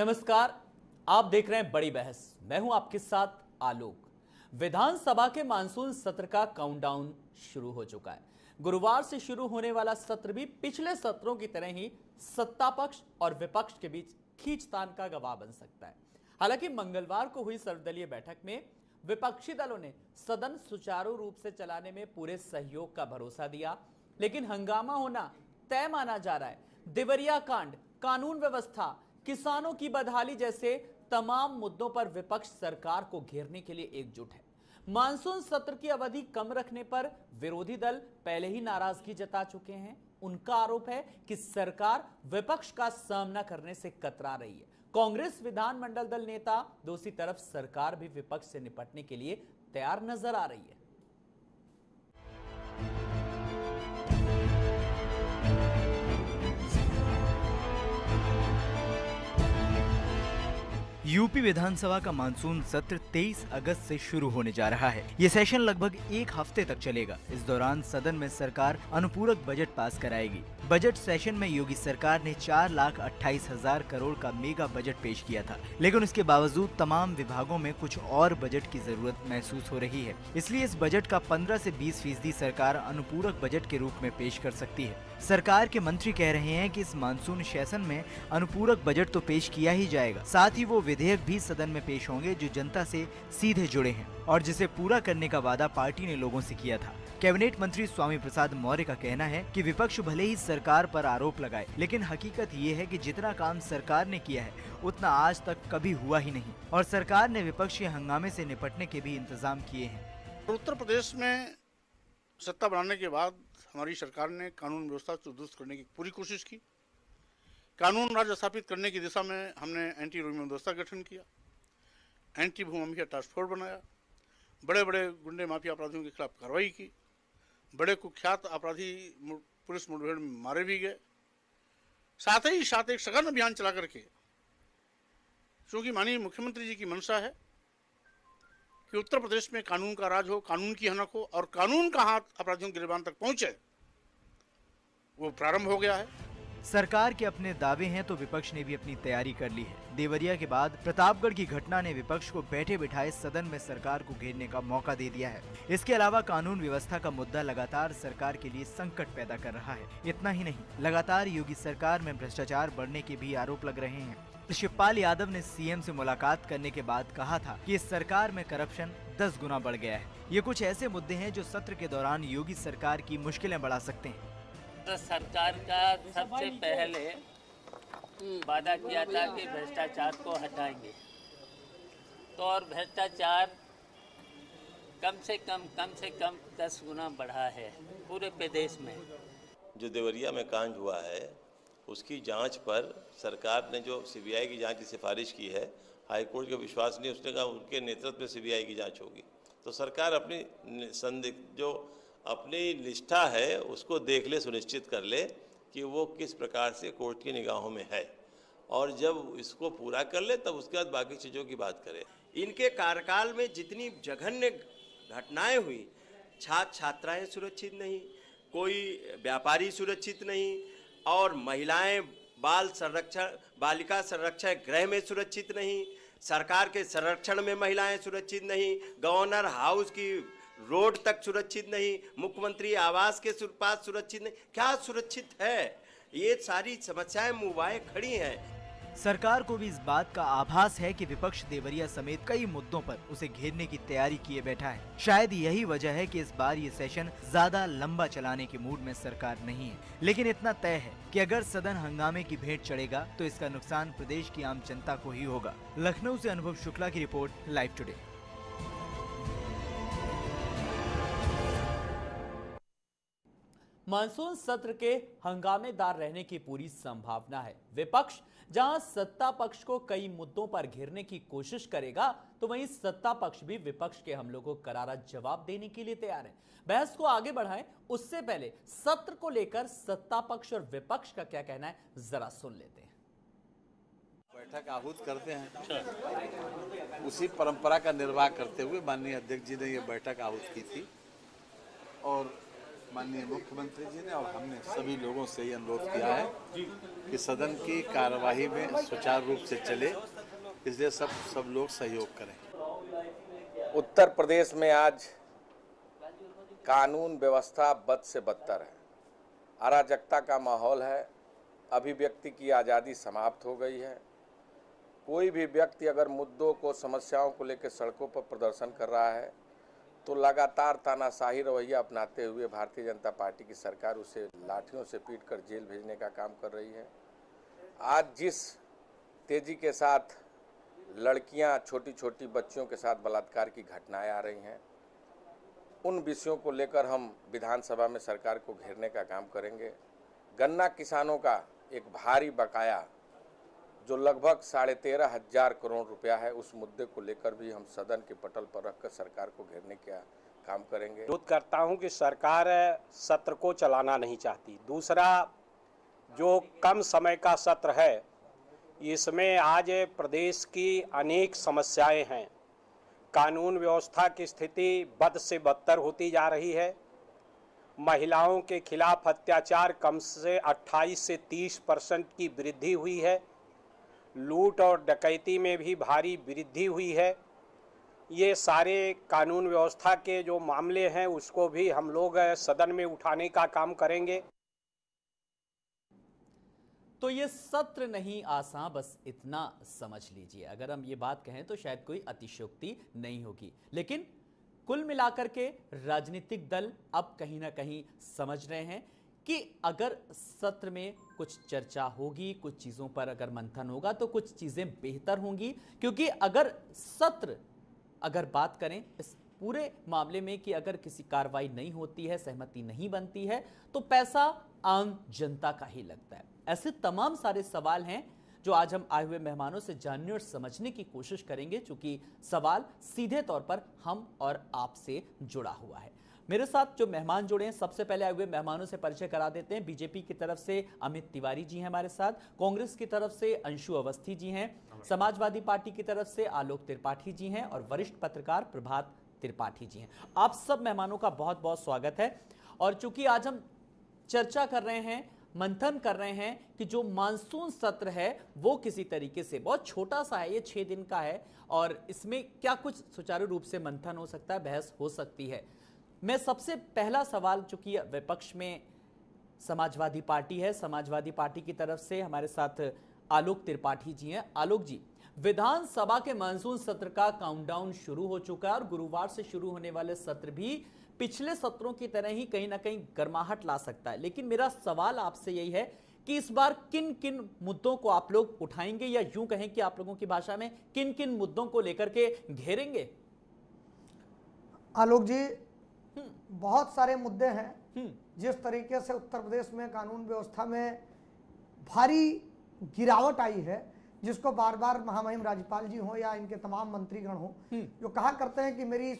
नमस्कार, आप देख रहे हैं बड़ी बहस। मैं हूँ आपके साथ आलोक। विधानसभा के मानसून सत्र का काउंटडाउन शुरू हो चुका है। गुरुवार से शुरू होने वाला सत्र भी पिछले सत्रों की तरह ही सत्ता पक्ष और विपक्ष के बीच खींचतान का गवाह बन सकता है। हालाँकि मंगलवार को हुई सर्वदलीय बैठक में विपक्षी दलों ने सदन सुचारू रूप से चलाने में पूरे सहयोग का भरोसा दिया, लेकिन हंगामा होना तय माना जा रहा है। देवरिया कांड, कानून व्यवस्था किसानों की बदहाली जैसे तमाम मुद्दों पर विपक्ष सरकार को घेरने के लिए एकजुट है। मानसून सत्र की अवधि कम रखने पर विरोधी दल पहले ही नाराज़गी जता चुके हैं। उनका आरोप है कि सरकार विपक्ष का सामना करने से कतरा रही है। कांग्रेस विधानमंडल दल नेता दूसरी तरफ़ सरकार भी विपक्ष से निपटने के लिए तैयार नज़र आ रही है। यूपी विधानसभा का मानसून सत्र 23 अगस्त से शुरू होने जा रहा है। ये सेशन लगभग एक हफ़्ते तक चलेगा। इस दौरान सदन में सरकार अनुपूरक बजट पास कराएगी। बजट सेशन में योगी सरकार ने चार लाख अट्ठाईस हज़ार करोड़ का मेगा बजट पेश किया था। लेकिन उसके बावजूद तमाम विभागों में कुछ और बजट की ज़रूरत महसूस हो रही है। इसलिए इस बजट का 15 से 20 फ़ीसदी सरकार अनुपूरक बजट के रूप में पेश कर सकती है। सरकार के मंत्री कह रहे हैं कि इस मानसून सेशन में अनुपूरक बजट तो पेश किया ही जाएगा। साथ ही वो विधेयक भी सदन में पेश होंगे जो जनता से सीधे जुड़े हैं और जिसे पूरा करने का वादा पार्टी ने लोगों से किया था। कैबिनेट मंत्री स्वामी प्रसाद मौर्य का कहना है कि विपक्ष भले ही सरकार पर आरोप लगाए, लेकिन हकीकत ये है कि जितना काम सरकार ने किया है, उतना आज तक कभी हुआ ही नहीं और सरकार ने विपक्ष के हंगामे से निपटने के भी इंतज़ाम किए हैं। उत्तर प्रदेश में सत्ता बनाने के बाद हमारी सरकार ने कानून व्यवस्था को दुरुस्त करने की पूरी कोशिश की। कानून राज स्थापित करने की दिशा में हमने एंटी रोमियो व्यवस्था गठन किया एंटी भूमाफिया टास्क फोर्स बनाया बड़े बड़े गुंडे माफिया अपराधियों के खिलाफ कार्रवाई की, बड़े कुख्यात अपराधी पुलिस मुठभेड़ में मारे भी गए। साथ ही साथ एक सघन अभियान चला करके, चूँकि माननीय मुख्यमंत्री जी की मंशा है कि उत्तर प्रदेश में कानून का राज हो, कानून की हनक हो और कानून का हाथ अपराधियों के गिरबान तक पहुँचे, वो प्रारंभ हो गया है। सरकार के अपने दावे हैं तो विपक्ष ने भी अपनी तैयारी कर ली है। देवरिया के बाद प्रतापगढ़ की घटना ने विपक्ष को बैठे बिठाए सदन में सरकार को घेरने का मौका दे दिया है। इसके अलावा कानून व्यवस्था का मुद्दा लगातार सरकार के लिए संकट पैदा कर रहा है। इतना ही नहीं, लगातार योगी सरकार में भ्रष्टाचार बढ़ने के भी आरोप लग रहे हैं। शिवपाल यादव ने सीएम से मुलाकात करने के बाद कहा था कि इस सरकार में करप्शन 10 गुना बढ़ गया है। ये कुछ ऐसे मुद्दे हैं जो सत्र के दौरान योगी सरकार की मुश्किलें बढ़ा सकते हैं। तो सरकार का सबसे पहले वादा किया था कि भ्रष्टाचार को हटाएँगे। तो और भ्रष्टाचार कम से कम कम से कम दस गुना बढ़ा है पूरे प्रदेश में। जो देवरिया में कांड हुआ है उसकी जाँच पर सरकार ने जो सीबीआई की जाँच की सिफारिश की है हाईकोर्ट के विश्वास नहीं उसने कहा उनके नेतृत्व में सीबीआई की जाँच होगी। तो सरकार अपनी संदिग्ध जो अपनी निष्ठा है, उसको देख ले, सुनिश्चित कर ले कि वो किस प्रकार से कोर्ट की निगाहों में है। और जब इसको पूरा कर ले, तब उसके बाद बाकी चीज़ों की बात करें। इनके कार्यकाल में जितनी जघन्य घटनाएँ हुई छात्र छात्राएँ सुरक्षित नहीं, कोई व्यापारी सुरक्षित नहीं, और महिलाएँ बाल संरक्षण, बालिका संरक्षण गृह में सुरक्षित नहीं, सरकार के संरक्षण में महिलाएँ सुरक्षित नहीं, गवर्नर हाउस की रोड तक सुरक्षित नहीं, मुख्यमंत्री आवास के पास सुरक्षित नहीं, क्या सुरक्षित है? ये सारी समस्याएँ मुवाए खड़ी हैं। सरकार को भी इस बात का आभास है कि विपक्ष देवरिया समेत कई मुद्दों पर उसे घेरने की तैयारी किए बैठा है। शायद यही वजह है कि इस बार ये सेशन ज़्यादा लंबा चलाने के मूड में सरकार नहीं है। लेकिन इतना तय है कि अगर सदन हंगामे की भेंट चढ़ेगा तो इसका नुकसान प्रदेश की आम जनता को ही होगा। लखनऊ से अनुभव शुक्ला की रिपोर्ट, लाइव टुडे। मानसून सत्र के हंगामेदार रहने की पूरी संभावना है। विपक्ष जहाँ सत्ता पक्ष को कई मुद्दों पर घेरने की कोशिश करेगा तो वहीं सत्ता पक्ष भी विपक्ष के हमलों को करारा जवाब देने के लिए तैयार है। बहस को आगे बढ़ाएँ, उससे पहले सत्र को लेकर सत्ता पक्ष और विपक्ष का क्या कहना है, जरा सुन लेते हैं। बैठक आहूत करते हैं। उसी परंपरा का निर्वाह करते हुए माननीय अध्यक्ष जी ने यह बैठक आहूत की थी। और माननीय मुख्यमंत्री जी ने और हमने सभी लोगों से ये अनुरोध किया है कि सदन की कार्यवाही में सुचारू रूप से चले। इसलिए सब सब लोग सहयोग करें। उत्तर प्रदेश में आज कानून व्यवस्था बद से बदतर है। अराजकता का माहौल है। अभिव्यक्ति की आज़ादी समाप्त हो गई है। कोई भी व्यक्ति अगर मुद्दों को, समस्याओं को लेकर सड़कों पर प्रदर्शन कर रहा है तो लगातार तानाशाही रवैया अपनाते हुए भारतीय जनता पार्टी की सरकार उसे लाठियों से पीट कर जेल भेजने का काम कर रही है। आज जिस तेज़ी के साथ लड़कियाँ छोटी छोटी बच्चियों के साथ बलात्कार की घटनाएँ आ रही हैं, उन विषयों को लेकर हम विधानसभा में सरकार को घेरने का काम करेंगे। गन्ना किसानों का एक भारी बकाया जो लगभग साढ़े तेरह हज़ार करोड़ रुपया है, उस मुद्दे को लेकर भी हम सदन के पटल पर रखकर सरकार को घेरने का काम करेंगे। विरोध करता हूँ कि सरकार सत्र को चलाना नहीं चाहती। दूसरा, जो कम समय का सत्र है, इसमें आज प्रदेश की अनेक समस्याएँ हैं। कानून व्यवस्था की स्थिति बद से बदतर होती जा रही है। महिलाओं के खिलाफ अत्याचार कम से 28 से 30 परसेंट की वृद्धि हुई है। लूट और डकैती में भी भारी वृद्धि हुई है। ये सारे कानून व्यवस्था के जो मामले हैं, उसको भी हम लोग सदन में उठाने का काम करेंगे। तो ये सत्र नहीं आसान, बस इतना समझ लीजिए। अगर हम ये बात कहें तो शायद कोई अतिशयोक्ति नहीं होगी। लेकिन कुल मिलाकर के राजनीतिक दल अब कहीं ना कहीं समझ रहे हैं। कि अगर सत्र में कुछ चर्चा होगी, कुछ चीज़ों पर अगर मंथन होगा तो कुछ चीज़ें बेहतर होंगी। क्योंकि अगर सत्र, अगर बात करें इस पूरे मामले में कि अगर किसी कार्रवाई नहीं होती है, सहमति नहीं बनती है तो पैसा आम जनता का ही लगता है। ऐसे तमाम सारे सवाल हैं जो आज हम आए हुए मेहमानों से जानने और समझने की कोशिश करेंगे क्योंकि सवाल सीधे तौर पर हम और आपसे जुड़ा हुआ है। मेरे साथ जो मेहमान जुड़े हैं सबसे पहले आए हुए मेहमानों से परिचय करा देते हैं। बीजेपी की तरफ़ से अमित तिवारी जी हैं हमारे साथ कांग्रेस की तरफ़ से अंशु अवस्थी जी हैं समाजवादी पार्टी की तरफ़ से आलोक त्रिपाठी जी हैं और वरिष्ठ पत्रकार प्रभात त्रिपाठी जी हैं। आप सब मेहमानों का बहुत बहुत स्वागत है। और चूँकि आज हम चर्चा कर रहे हैं मंथन कर रहे हैं कि जो मानसून सत्र है वो किसी तरीके से बहुत छोटा सा है ये छह दिन का है और इसमें क्या कुछ सुचारू रूप से मंथन हो सकता है बहस हो सकती है। मैं सबसे पहला सवाल, चूँकि विपक्ष में समाजवादी पार्टी है, समाजवादी पार्टी की तरफ़ से हमारे साथ आलोक त्रिपाठी जी हैं। आलोक जी, विधानसभा के मानसून सत्र का काउंटडाउन शुरू हो चुका है और गुरुवार से शुरू होने वाले सत्र भी पिछले सत्रों की तरह ही कहीं ना कहीं गर्माहट ला सकता है। लेकिन मेरा सवाल आपसे यही है कि इस बार किन किन मुद्दों को आप लोग उठाएँगे या यूँ कहें कि आप लोगों की भाषा में किन किन मुद्दों को लेकर के घेरेंगे? आलोक जी बहुत सारे मुद्दे हैं। जिस तरीके से उत्तर प्रदेश में कानून व्यवस्था में भारी गिरावट आई है जिसको बार बार महामहिम राज्यपाल जी हो या इनके तमाम मंत्रीगण हो जो कहा करते हैं कि मेरी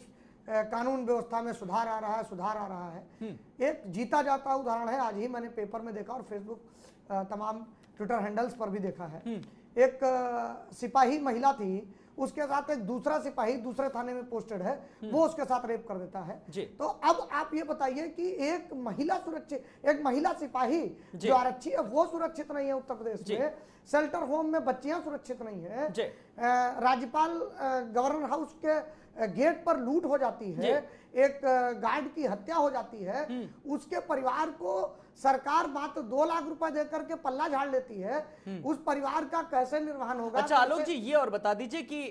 कानून व्यवस्था में सुधार आ रहा है सुधार आ रहा है। एक जीता जाता उदाहरण है आज ही मैंने पेपर में देखा और फेसबुक तमाम ट्विटर हैंडल्स पर भी देखा है। एक सिपाही महिला थी उसके साथ एक दूसरा सिपाही दूसरे थाने में पोस्टेड है वो उसके साथ रेप कर देता है। तो अब आप ये बताइए कि एक महिला सुरक्षित एक महिला सिपाही जो। आरक्षी है वो सुरक्षित नहीं है उत्तर प्रदेश में। शेल्टर होम में बच्चियाँ सुरक्षित नहीं है। राज्यपाल गवर्नर हाउस के गेट पर लूट हो जाती है। एक गार्ड की हत्या हो जाती है। उसके परिवार को सरकार मात्र दो लाख रुपए देकर के पल्ला झाड़ लेती है उस परिवार का कैसे निर्वहन होगा? अच्छा आलोक जी ये और बता दीजिए कि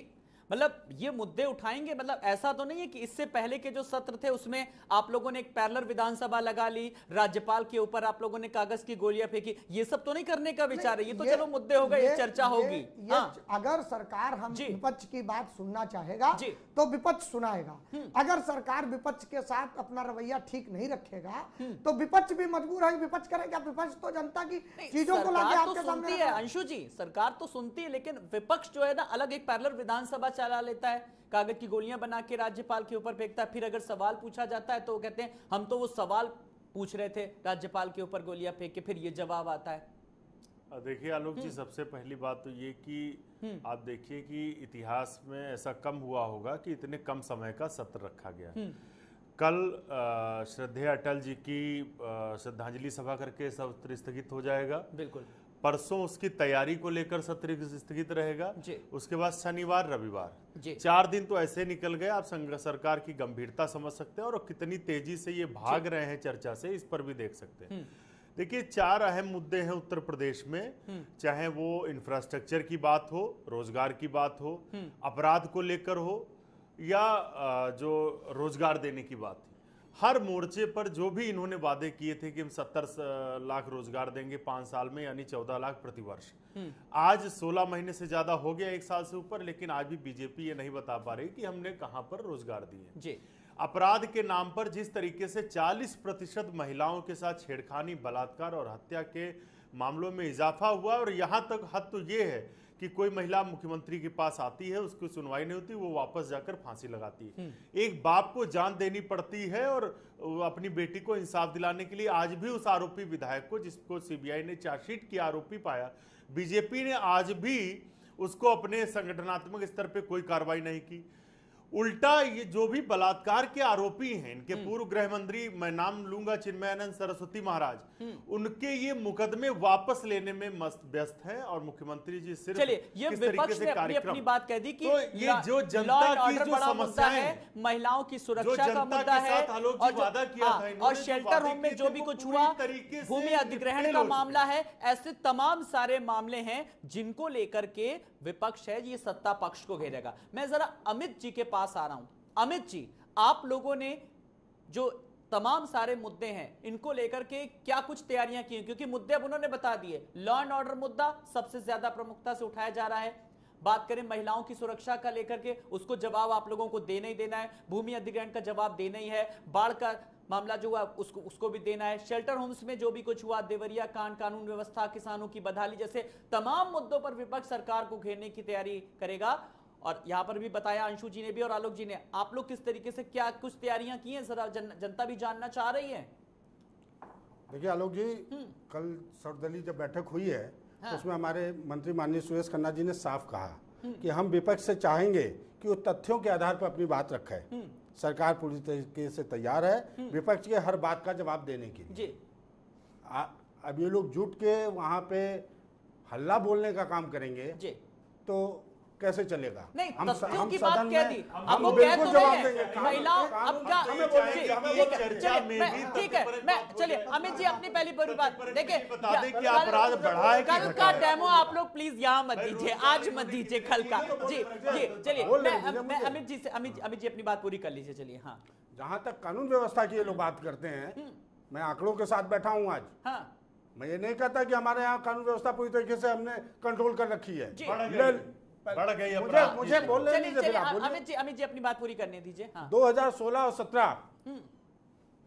मतलब ये मुद्दे उठाएँगे मतलब ऐसा तो नहीं है कि इससे पहले के जो सत्र थे उसमें आप लोगों ने एक पैरलर विधानसभा लगा ली राज्यपाल के ऊपर आप लोगों ने कागज़ की गोलियाँ फेंकी ये सब तो नहीं करने का विचार है। ये तो चलो मुद्दे हो गए चर्चा होगी। हाँ। अगर सरकार हम विपक्ष की बात सुनना चाहेगा तो विपक्ष सुनाएगा। हम्म। अगर सरकार विपक्ष के साथ अपना रवैया ठीक नहीं रखेगा हम्म। तो विपक्ष भी मजबूर है विपक्ष करेगा। विपक्ष तो जनता की चीज़ों को लाके आपके सामने है अंशु जी सरकार तो सुनती है लेकिन विपक्ष जो है ना अलग एक पैरलर विधानसभा चला लेता है कागज़ की गोलियाँ बना के राज्यपाल के ऊपर फेंकता है फिर अगर सवाल पूछा जाता है तो वो कहते हैं हम तो वो सवाल पूछ रहे थे राज्यपाल के ऊपर गोलियाँ फेंक के फिर ये जवाब आता है देखिए आलोक जी हम्म। सबसे पहली बात तो ये कि हम्म। आप देखिए कि इतिहास में ऐसा कम हुआ होगा कि इतने कम समय का सत्र रखा गया हम्म। कल श्रद्धेय अटल जी की श्रद्धांजलि सभा करके सत्र स्थगित हो जाएगा बिल्कुल परसों उसकी तैयारी को लेकर सत्र स्थगित रहेगा। उसके बाद शनिवार रविवार। चार दिन तो ऐसे निकल गए आप संघ सरकार की गंभीरता समझ सकते हैं और कितनी तेज़ी से ये भाग रहे हैं चर्चा से इस पर भी देख सकते हैं। देखिए चार अहम मुद्दे हैं उत्तर प्रदेश में। चाहे वो इंफ्रास्ट्रक्चर की बात हो रोज़गार की बात हो अपराध को लेकर हो या जो रोज़गार देने की बात। हर मोर्चे पर जो भी इन्होंने वादे किए थे कि हम सत्तर लाख रोज़गार देंगे पाँच साल में यानी चौदह लाख प्रतिवर्ष आज 16 महीने से ज़्यादा हो गया एक साल से ऊपर लेकिन आज भी बीजेपी ये नहीं बता पा रही कि हमने कहाँ पर रोज़गार दिए जी। अपराध के नाम पर जिस तरीके से 40 प्रतिशत महिलाओं के साथ छेड़खानी बलात्कार और हत्या के मामलों में इजाफा हुआ और यहाँ तक हद तो ये है कि कोई महिला मुख्यमंत्री के पास आती है उसकी सुनवाई नहीं होती वो वापस जाकर फांसी लगाती है। एक बाप को जान देनी पड़ती है और अपनी बेटी को इंसाफ दिलाने के लिए आज भी उस आरोपी विधायक को जिसको सीबीआई ने चार्जशीट किया आरोपी पाया बीजेपी ने आज भी उसको अपने संगठनात्मक स्तर पर कोई कार्रवाई नहीं की। उल्टा ये जो भी बलात्कार के आरोपी हैं इनके पूर्व गृह मंत्री मैं नाम लूँगा चिन्मयानंद सरस्वती महाराज उनके ये मुकदमे वापस लेने में मस्त व्यस्त हैं और मुख्यमंत्री जी सिर्फ़ चलिए ये विपक्ष ने अपनी अपनी बात कह दी कि तो ये जो जनता की जो समस्याएँ है महिलाओं की सुरक्षा का मुद्दा है और वादा किया हाँ, और शेल्टर होम में जो भी कुछ हुआ भूमि अधिग्रहण का मामला है ऐसे तमाम सारे मामले हैं जिनको लेकर के विपक्ष है, ये सत्ता पक्ष को घेरेगा। मैं जरा अमित जी के पास आ रहा हूँ। अमित जी, आप लोगों ने जो तमाम सारे मुद्दे हैं, इनको लेकर के क्या कुछ तैयारियाँ की क्योंकि मुद्दे अब उन्होंने बता दिए। लॉ एंड ऑर्डर मुद्दा सबसे ज़्यादा प्रमुखता से उठाया जा रहा है। बात करें महिलाओं की सुरक्षा का लेकर के उसको जवाब आप लोगों को देना ही देना है। भूमि अधिग्रहण का जवाब देना ही है। बाढ़ का मामला जो हुआ उसको उसको भी देना है। शेल्टर होम्स में जो भी कुछ हुआ देवरिया कांड कानून व्यवस्था किसानों की बदहाली जैसे तमाम मुद्दों पर विपक्ष सरकार को घेरने की तैयारी करेगा। और यहाँ पर भी बताया अंशु जी ने भी और आलोक जी ने आप लोग किस तरीके से क्या कुछ तैयारियाँ की हैं? जरा जन, जनता भी जानना चाह रही है। देखिए आलोक जी कल सर्वदलीय जब बैठक हुई है हाँ। तो उसमें हमारे मंत्री माननीय सुरेश खन्ना जी ने साफ़ कहा कि हम विपक्ष से चाहेंगे कि वो तथ्यों के आधार पर अपनी बात रखे। सरकार पूरी तरीके से तैयार है विपक्ष के हर बात का जवाब देने के लिए। आ- अब ये लोग जुट के वहाँ पे हल्ला बोलने का काम करेंगे जी। तो कैसे चलेगा? नहीं हम तथ्यों की बात कह दी अब वो कह तो हैं महिलाओं अब क्या ठीक है, में है चलिए अमित जी अपनी पहली पूरी बात देखिए ये बता दें कि कल- अपराध बढ़ा कल का डेमो आप लोग प्लीज़ यहाँ मत दीजिए आज मत दीजिए कल का। जी जी चलिए मैं। अमित जी से अमित अमित जी अपनी बात पूरी कर लीजिए चलिए हाँ। जहाँ तक कानून व्यवस्था की ये लोग बात करते हैं मैं आंकड़ों के साथ बैठा हूँ आज। हाँ। मैं ये नहीं कहता कि हमारे यहाँ कानून व्यवस्था पूरी तरीके से हमने कंट्रोल कर रखी है। बढ़ गई मुझे मुझे बोलने दीजिए अमित जी अमित जी अपनी बात पूरी करने दीजिए दो हज़ार सोलह और 17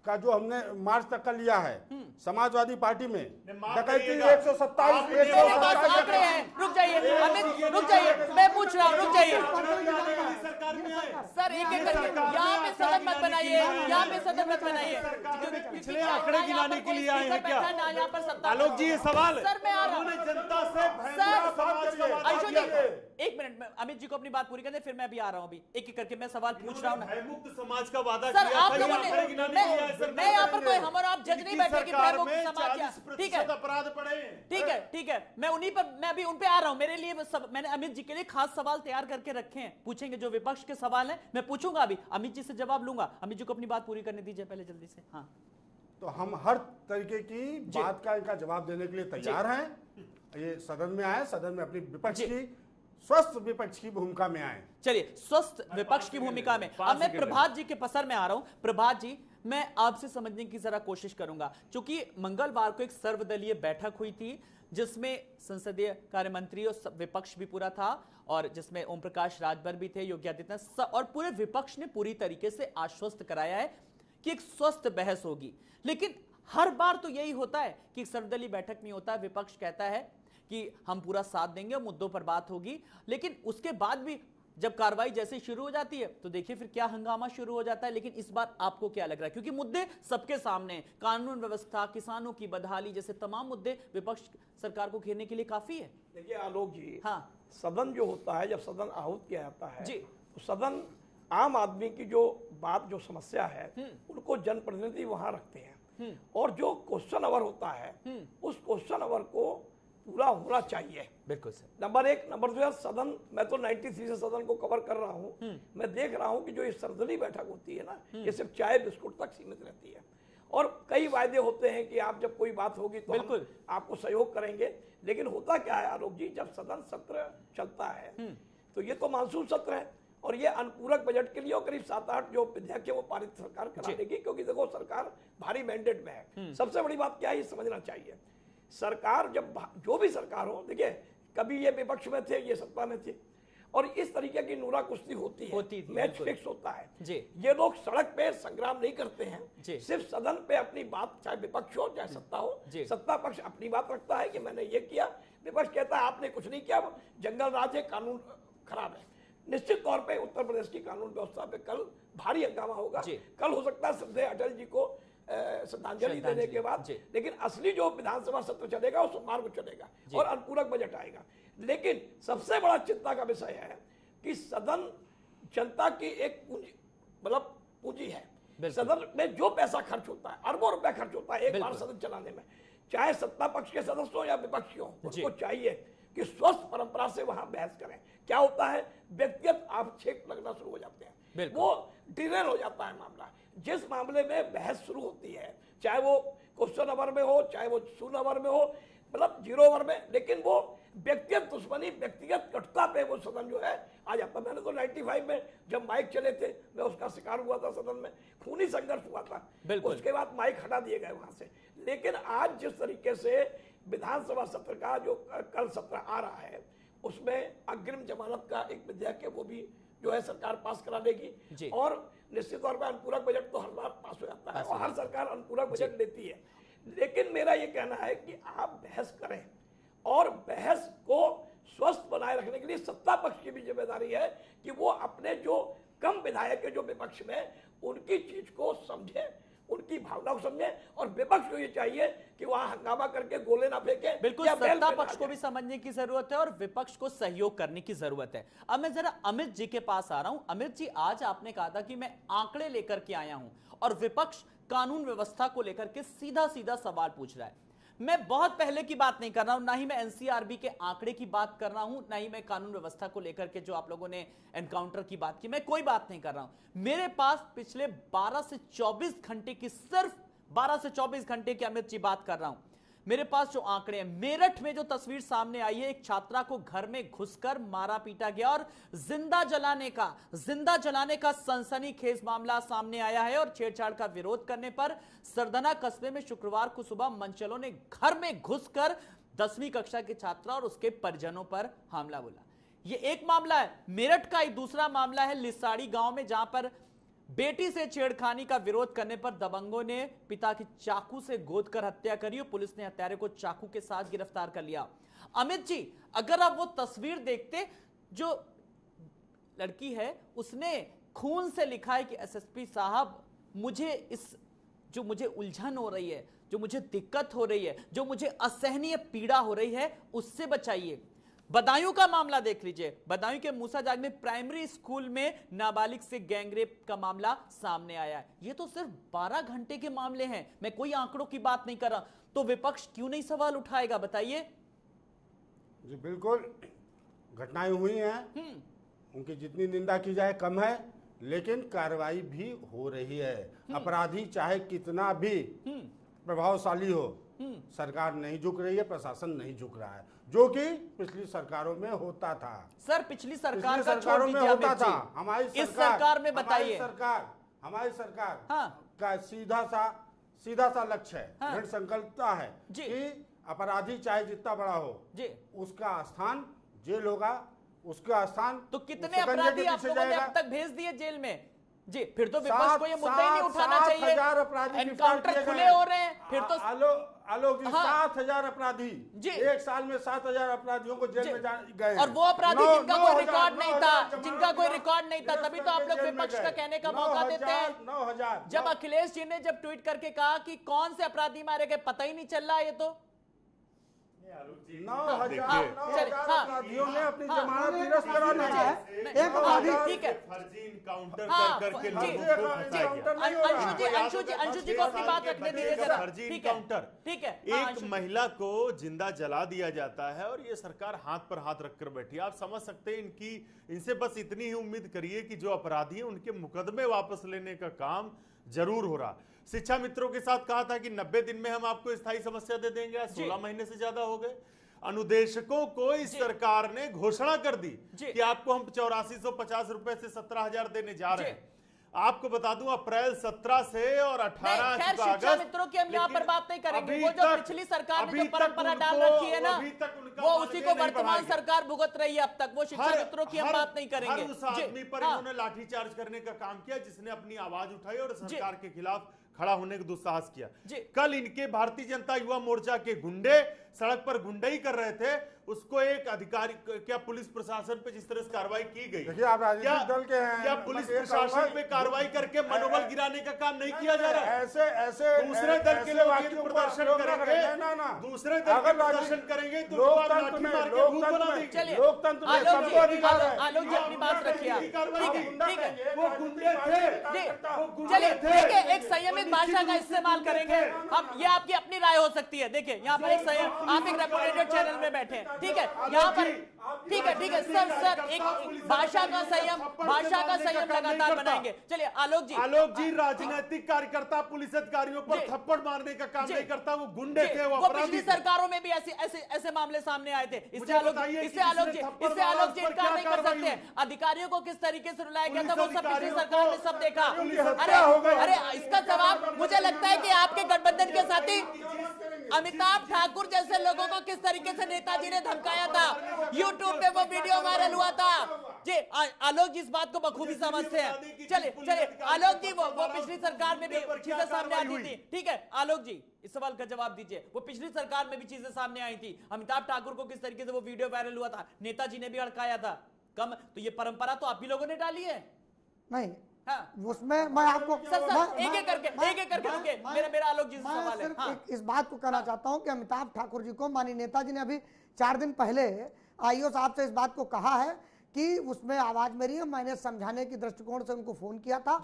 का जो हमने मार्च तक का लिया है समाजवादी पार्टी में डकैती एक सौ सत्ताईस एक सौ हैं। रुक जाइए अमित रुक जाइए मैं पूछ रहा हूँ रुक जाइए। सरकार में आए सर एक एक करके यहाँ पे सदन मत बनाइए यहाँ पे सदन मत बनाइए। पिछले आंकड़े ना गिनाने के लिए आए हैं क्या? यहाँ पर सत्ता आलोक जी ये सवाल सर मैं आ रहा हूँ। जनता से सर भयंकर समाज का वादा अंशु किया। जी एक मिनट में अमित जी को अपनी बात पूरी करने फिर मैं भी आ रहा हूँ अभी। एक एक करके मैं सवाल पूछ रहा हूँ। ना भयमुक्त समाज का वादा सर आप लोगों ने मैं यहाँ पर कोई हम और आप जज नहीं बैठे कि समाज क्या? ठीक है। अपराध पड़े। ठीक है ठीक है। मैं उन्हीं पर मैं अभी उन पे आ रहा हूँ। मेरे लिए सब, मैंने अमित जी के लिए खास सवाल तैयार करके रखे हैं। पूछेंगे जो विपक्ष के सवाल है मैं पूछूँगा अभी। अमित जी से जवाब लूँगा। अमित जी को अपनी बात पूरी करने दीजिए पहले जल्दी से। हाँ। तो हम हर तरीके की बात का इनका जवाब देने के लिए तैयार हैं। ये सदन में आए सदन में अपनी विपक्ष की स्वस्थ विपक्ष की भूमिका में आए। चलिए स्वस्थ विपक्ष की भूमिका में। अब मैं प्रभात जी के पसर में आ रहा हूँ। प्रभात जी मैं आपसे समझने की जरा कोशिश करूँगा। क्योंकि मंगलवार को एक सर्वदलीय बैठक हुई थी जिसमें संसदीय कार्य मंत्री और विपक्ष भी पूरा था और जिसमें ओम प्रकाश राजभर भी थे योगी आदित्यनाथ और पूरे विपक्ष ने पूरी तरीके से आश्वस्त कराया है कि एक स्वस्थ बहस होगी। लेकिन हर बार तो यही होता है कि सर्वदलीय बैठक में होता है विपक्ष कहता है कि हम पूरा साथ देंगे और मुद्दों पर बात होगी। लेकिन उसके बाद भी जब कार्रवाई जैसे शुरू हो जाती है तो देखिए फिर क्या हंगामा शुरू हो जाता है। लेकिन इस बार आपको क्या लग रहा है? क्योंकि मुद्दे सबके सामने हैं। कानून व्यवस्था किसानों की बदहाली जैसे तमाम मुद्दे विपक्ष सरकार को घेरने के लिए काफ़ी है। देखिए आलोक जी हाँ। सदन जो होता है जब सदन आहूत किया जाता है जी। तो सदन आम आदमी की जो बात जो समस्या है उनको जनप्रतिनिधि वहाँ रखते हैं। और जो क्वेश्चन अवर होता है उस क्वेश्चन अवर को पूरा होना चाहिए। बिल्कुल सर। नंबर एक नंबर दो यार सदन मैं तो 93 से सदन को कवर कर रहा हूँ। मैं देख रहा हूँ कि जो ये सर्जरी बैठक होती है ना ये सिर्फ़ चाय बिस्कुट तक सीमित रहती है। और कई वायदे होते हैं कि आप जब कोई बात होगी तो बिल्कुल। आपको सहयोग करेंगे लेकिन होता क्या है आलोक जी जब सदन सत्र चलता है तो ये तो मानसून सत्र है और ये अनुपूरक बजट के लिए और करीब सात आठ जो विधेयक है वो पारित सरकार करा देगी क्योंकि देखो सरकार भारी मैंडेट में है। सबसे बड़ी बात क्या है ये समझना चाहिए। सरकार जब जो भी सरकार हो देखिए कभी ये विपक्ष में थे ये सत्ता में थे और इस तरीके की नूरा कुश्ती होती है होती थी, मैच फिक्स होता है जी। ये लोग सड़क पे संग्राम नहीं करते। हैं सिर्फ़ सदन पे अपनी बात चाहे विपक्ष हो चाहे सत्ता हो। सत्ता पक्ष अपनी बात रखता है कि मैंने ये किया विपक्ष कहता है आपने कुछ नहीं किया जंगल राज है कानून खराब है निश्चित तौर पे उत्तर प्रदेश की कानून व्यवस्था पे कल भारी हंगामा होगा कल हो सकता है श्रद्धेय अटल जी को श्रद्धांजलि देने के बाद लेकिन असली जो विधानसभा सत्र चलेगा वो सोमवार को चलेगा और अनुपूरक बजट आएगा। लेकिन सबसे बड़ा चिंता का विषय है कि सदन जनता की एक पूंजी मतलब पूंजी है। सदन में जो पैसा खर्च होता है अरबों रुपया खर्च होता है एक बार सदन चलाने में चाहे सत्ता पक्ष के सदस्य हो या विपक्षी हो जी। उनको चाहिए कि स्वस्थ परंपरा से वहाँ बहस करें। क्या होता है व्यक्तिगत आक्षेप लगना शुरू हो जाते हैं। वो डिरेल हो जाता है मामला। जिस मामले में बहस शुरू होती है चाहे वो क्वेश्चन अवर में हो चाहे वो शून्य अवर में हो मतलब ज़ीरो ओवर में लेकिन वो व्यक्तिगत दुश्मनी व्यक्तिगत कटुता पे वो सदन जो है आ जाता मैंने तो 95 में जब माइक चले थे मैं उसका शिकार हुआ था सदन में खूनी संघर्ष हुआ था। उसके बाद माइक हटा दिए गए वहाँ से। लेकिन आज जिस तरीके से विधानसभा सत्र का जो कल सत्र आ रहा है उसमें अग्रिम जमानत का एक विधेयक है वो भी जो है सरकार पास करा देगी। और निश्चित तौर पर अनुपूरक बजट तो हर बार पास हो जाता है और हर सरकार अनुपूरक बजट देती है। लेकिन मेरा ये कहना है कि आप बहस करें और बहस को स्वस्थ बनाए रखने के लिए सत्ता पक्ष की भी ज़िम्मेदारी है कि वो अपने जो कम विधायक है जो विपक्ष में उनकी चीज़ को समझे भावना को समझे और विपक्ष को ये चाहिए कि वहाँ हंगामा करके गोले ना फेंके बिल्कुल सत्ता पक्ष को भी समझने की ज़रूरत है और विपक्ष को सहयोग करने की ज़रूरत है। अब मैं जरा अमित जी के पास आ रहा हूँ। अमित जी आज आपने कहा था कि मैं आंकड़े लेकर के आया हूँ और विपक्ष कानून व्यवस्था को लेकर के सीधा सीधा सवाल पूछ रहा है। मैं बहुत पहले की बात नहीं कर रहा हूँ, ना ही मैं एनसीआरबी के आंकड़े की बात कर रहा हूँ, ना ही मैं कानून व्यवस्था को लेकर के जो आप लोगों ने एनकाउंटर की बात की, मैं कोई बात नहीं कर रहा हूँ। मेरे पास पिछले 12 से 24 घंटे की, सिर्फ़ 12 से 24 घंटे की अमित जी बात कर रहा हूँ। मेरे पास जो आंकड़े हैं, मेरठ में जो तस्वीर सामने आई है, एक छात्रा को घर में घुसकर मारा पीटा गया और ज़िंदा जलाने का, ज़िंदा जलाने का सनसनीखेज मामला सामने आया है और छेड़छाड़ का विरोध करने पर सरदना कस्बे में शुक्रवार को सुबह मंचलों ने घर में घुसकर दसवीं कक्षा की छात्रा और उसके परिजनों पर हमला बोला। ये एक मामला है, मेरठ का ही दूसरा मामला है, लिसाड़ी गाँव में जहाँ पर बेटी से छेड़खानी का विरोध करने पर दबंगों ने पिता की चाकू से गोद कर हत्या करी और पुलिस ने हत्यारे को चाकू के साथ गिरफ़्तार कर लिया। अमित जी, अगर आप वो तस्वीर देखते, जो लड़की है, उसने खून से लिखा है कि एसएसपी साहब, मुझे इस, जो मुझे उलझन हो रही है, जो मुझे दिक्कत हो रही है, जो मुझे असहनीय पीड़ा हो रही है, उससे बचाइए। बदायूं का मामला देख लीजिए। बदायूं के मूसा जाग में प्राइमरी स्कूल में नाबालिग से गैंगरेप का मामला सामने आया है। ये तो सिर्फ़ 12 घंटे के मामले हैं। मैं कोई आंकड़ों की बात नहीं कर रहा। तो विपक्ष क्यों नहीं सवाल उठाएगा बताइए? जी बिल्कुल। घटनाएँ हुई हैं। उनकी जितनी निंदा की जाए कम है लेकिन कार्रवाई भी हो रही है। अपराधी चाहे कितना भी प्रभावशाली हो सरकार नहीं झुक रही है प्रशासन नहीं झुक रहा है। जो कि पिछली सरकारों में होता था। सर पिछली सरकार पिछली का सरकारों में होता था। हमारी इस सरकार में हमारी बताइए। सरकार हमारी सरकार हाँ। का सीधा सा सीधा सा लक्ष्य है हाँ। संकल्पता है कि अपराधी चाहे जितना बड़ा हो जी। उसका स्थान जेल होगा उसका स्थान तो कितने अपराधी आप लोगों ने अब तक भेज दिए जेल में? जी फिर तो विपक्ष को ये मुद्दा ही नहीं उठाना चाहिए। एनकाउंटर खुले हो। रहे हैं फिर तो आलोक जी हाँ। सात हज़ार अपराधी। जी। एक साल में सात हज़ार अपराधियों को जेल में गए। और वो अपराधी जिनका कोई रिकॉर्ड नहीं था जिनका कोई रिकॉर्ड नहीं था तभी तो आप लोग विपक्ष का कहने का मौका देते हैं। नौ हज़ार। जब अखिलेश जी ने जब ट्वीट करके कहा कि कौन से अपराधी मारे गए पता ही नहीं चल रहा ये तो। नौ हज़ार। नौ हज़ार हाँ। अपराधियों ने अपनी हाँ, जमानत निरस्त कराना है एक अपराधी ठीक है। फर्जी इनकाउंटर हाँ, करके हो। अंशु जी अंशु जी अंशु जी को अपनी बात रखने दीजिए जरा। फर्जी इनकाउंटर ठीक है। हाँ, एक महिला को ज़िंदा जला दिया जाता है और ये सरकार हाथ पर हाथ रखकर बैठी है। आप समझ सकते हैं इनकी इनसे बस इतनी ही उम्मीद करिए कि जो अपराधी हैं उनके मुकदमे वापस लेने का काम ज़रूर हो रहा। शिक्षा मित्रों के साथ कहा था कि 90 दिन में हम आपको स्थायी समस्या दे देंगे 16 महीने से ज़्यादा हो गए। अनुदेशकों को इस सरकार ने घोषणा कर दी कि आपको हम चौरासी सौ पचास रुपए से सत्रह हज़ार देने जा रहे हैं। आपको बता दूँ अप्रैल 17 से और 18 नहीं, खैर का शिक्षा अगस्त मित्रों की हम यहाँ पर बात नहीं करेंगे। वो जो पिछली सरकार ने जो परंपरा डाल रखी है ना वो उसी को वर्तमान सरकार भुगत रही है अब तक। वो शिक्षा मित्रों की हम बात नहीं करेंगे। उस आदमी पर हाँ। इन्होंने लाठीचार्ज करने का काम किया जिसने अपनी आवाज़ उठाई और सरकार के खिलाफ खड़ा होने का दुस्साहस किया। कल इनके भारतीय जनता युवा मोर्चा के गुंडे सड़क पर गुंडई कर रहे थे उसको एक अधिकारी क्या पुलिस प्रशासन पे जिस तरह से कार्रवाई की गई? देखिए, आप राजनीतिक क्या- दल के हैं, क्या पुलिस प्रशासन पे कार्रवाई करके मनोबल गिराने का काम नहीं किया जा रहा? है ऐसे ऐसे दूसरे दल के लोग वाक्यों प्रदर्शन करेंगे। दूसरे दल के प्रदर्शन करेंगे तो लोकतंत्र में सबको अधिकार है। आलोक- जी अपनी बात रखिए ठीक है ठीक है। वो गुंडे थे। वो गुंडे चलिए थे। देखिए एक संयमित भाषा का इस्तेमाल करेंगे। अब ये आपकी अपनी राय हो सकती है। देखिए यहाँ पर एक संयम आप एक रेपुटेटेड चैनल में बैठे हैं। ठीक है यहाँ पर ठीक है ठीक है सर सर एक भाषा का संयम भाषा का संयम लगातार बनाएँगे। चलिए आलोक जी। आलोक जी राजनीतिक कार्यकर्ता पुलिस अधिकारियों पर थप्पड़ मारने का काम नहीं करता वो गुंडे थे वो पिछली सरकारों में भी ऐसे ऐसे ऐसे मामले सामने आए थे। इससे आलोक इससे आलोक जी इससे आलोक जी इनकार नहीं कर सकते? अधिकारियों को किस तरीके से रुलाया गया था वो सब पिछली सरकार ने सब देखा। अरे। अरे इसका जवाब मुझे लगता है की आपके गठबंधन के साथी अमिताभ ठाकुर जैसे लोगों को किस तरीके से नेताजी ने धमकाया था। यूट्यूब पे वो वीडियो वायरल हुआ था। जी आलोक जी इस बात को बखूबी समझते हैं। चलिए चलिए आलोक जी वो वो पिछली सरकार में भी चीज़ें सामने आती थी। ठीक है आलोक जी इस सवाल का जवाब दीजिए। वो पिछली सरकार में भी चीज़ें सामने आई थी। अमिताभ ठाकुर को किस तरीके से वो वीडियो वायरल हुआ था? नेताजी ने भी हड़काया था। कम तो ये परंपरा तो आप ही लोगों ने डाली है। नहीं हाँ। उसमें मैं आपको सर सर मैं- एक एक करके मैं- एक एक करके मैं- रुके मैं- मेरा मेरा आलोक जी से सवाल है। हाँ। इस बात को कहना चाहता हूँ कि अमिताभ ठाकुर जी को माननीय नेताजी ने अभी चार दिन पहले आईओ साहब से इस बात को कहा है कि उसमें आवाज़ मेरी है मैंने समझाने की दृष्टिकोण से उनको फ़ोन किया था।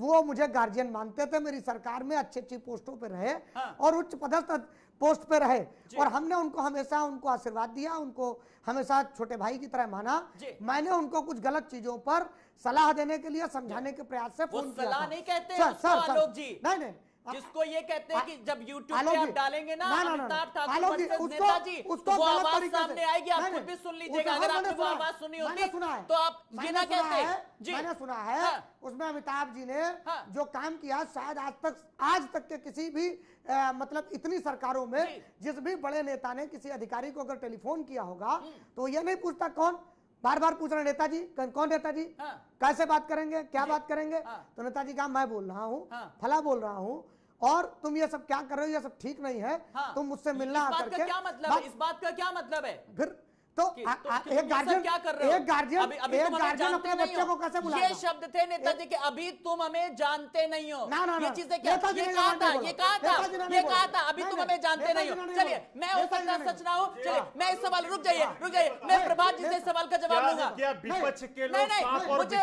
वो मुझे गार्जियन मानते थे मेरी सरकार में अच्छी अच्छी पोस्टों पे रहे हाँ। और उच्च पदस्थ पोस्ट पे रहे। और हमने उनको हमेशा उनको आशीर्वाद दिया उनको हमेशा छोटे भाई की तरह माना। मैंने उनको कुछ गलत चीज़ों पर सलाह देने के लिए समझाने के प्रयास से फ़ोन किया सलाह नहीं कहते सर, सर, सर, जी। नहीं नहीं। जिसको ये कहते हैं कि जब YouTube पे आप डालेंगे ना अमिताभ ठाकुर आलोक जी, उसको- नेताजी उसको वो आवाज़ सामने आएगी आप खुद भी सुन लीजिएगा हाँ, अगर आपने वो है, आवाज़ सुनी होती तो आप ये ना कहते जी मैंने सुना है हाँ। उसमें अमिताभ जी ने हाँ। जो काम किया शायद आज तक आज तक के किसी भी अ, मतलब इतनी सरकारों में जिस भी बड़े नेता ने किसी अधिकारी को अगर टेलीफोन किया होगा हम्म। तो ये नहीं पूछता कौन बार बार पूछ रहे नेताजी कौन कौन नेताजी हाँ। कैसे बात करेंगे क्या बात करेंगे हाँ। तो नेताजी कहा मैं बोल रहा हूँ हाँ। फला बोल रहा हूँ और तुम ये सब क्या कर रहे हो? ये सब ठीक नहीं है। हाँ। तुम मुझसे मिलना इस बात का क्या मतलब है? इस बात का क्या मतलब है? फिर तो कि- आ- तो आ- कि एक गार्जियन क्या कर रहे हो? एक गार्जियन अभी अभी एक गार्जियन अपने बच्चे को कैसे ये शब्द थे नेताजी के अभी तुम हमें जानते नहीं हो। ना, ना, ये चीज़ें क्या ये कहा था ये कहा था ये कहा था अभी तुम हमें जानते नहीं हो। चलिए मैं हो सकता सच ना हो चलिए मैं इस सवाल रुक जाइए। रुक जाइए मैं प्रभात जी से इस सवाल का जवाब दूँगा। विपक्ष के नहीं लोग नहीं मुझे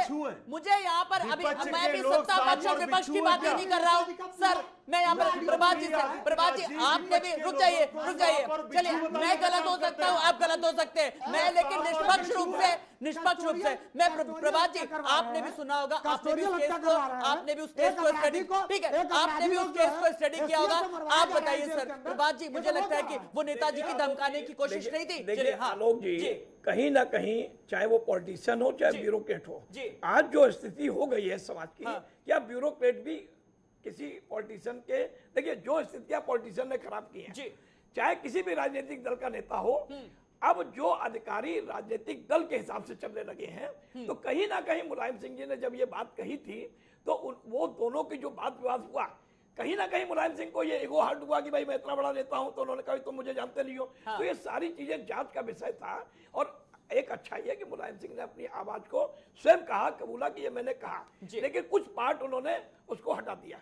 मुझे यहाँ पर अभी मैं भी सत्ता पक्ष और विपक्ष की बात नहीं कर रहा हूँ। सर मैं यहाँ पर प्रभात जी से प्रभात जी आपने भी रुक जाइए रुक जाइए चलिए मैं गलत हो सकता हूँ आप गलत हो सकते हैं मैं लेकिन निष्पक्ष रूप से निष्पक्ष रूप से मैं प्रभात जी आपने भी सुना होगा आपने भी उस केस को आपने भी उस केस को स्टडी ठीक है आपने भी उस केस को स्टडी किया होगा। आप बताइए सर प्रभात जी मुझे लगता है कि वो नेताजी की धमकाने की कोशिश नहीं थी। देखिए हाँ। आलोक जी कहीं ना कहीं चाहे वो पॉलिटिशियन हो चाहे। ब्यूरोक्रेट हो आज जो स्थिति हो गई है समाज की हाँ। क्या ब्यूरोक्रेट भी किसी पॉलिटिशियन के देखिए जो स्थितियाँ पॉलिटिशियन ने खराब की हैं। चाहे किसी भी राजनीतिक दल का नेता हो अब जो अधिकारी राजनीतिक दल के हिसाब से चलने लगे हैं तो कहीं ना कहीं मुलायम सिंह जी ने जब ये बात कही थी तो उन, वो दोनों की जो बात विवाद हुआ कहीं ना कहीं मुलायम सिंह को ये ईगो हर्ट हुआ कि भाई मैं इतना बड़ा नेता हूँ तो उन्होंने कहा तुम मुझे जानते नहीं हो। हाँ। तो ये सारी चीज़ें जाँच का विषय था और एक अच्छा ये कि मुलायम सिंह ने अपनी आवाज़ को स्वयं कहा कबूला कि ये मैंने कहा। लेकिन कुछ पार्ट उन्होंने उसको हटा दिया।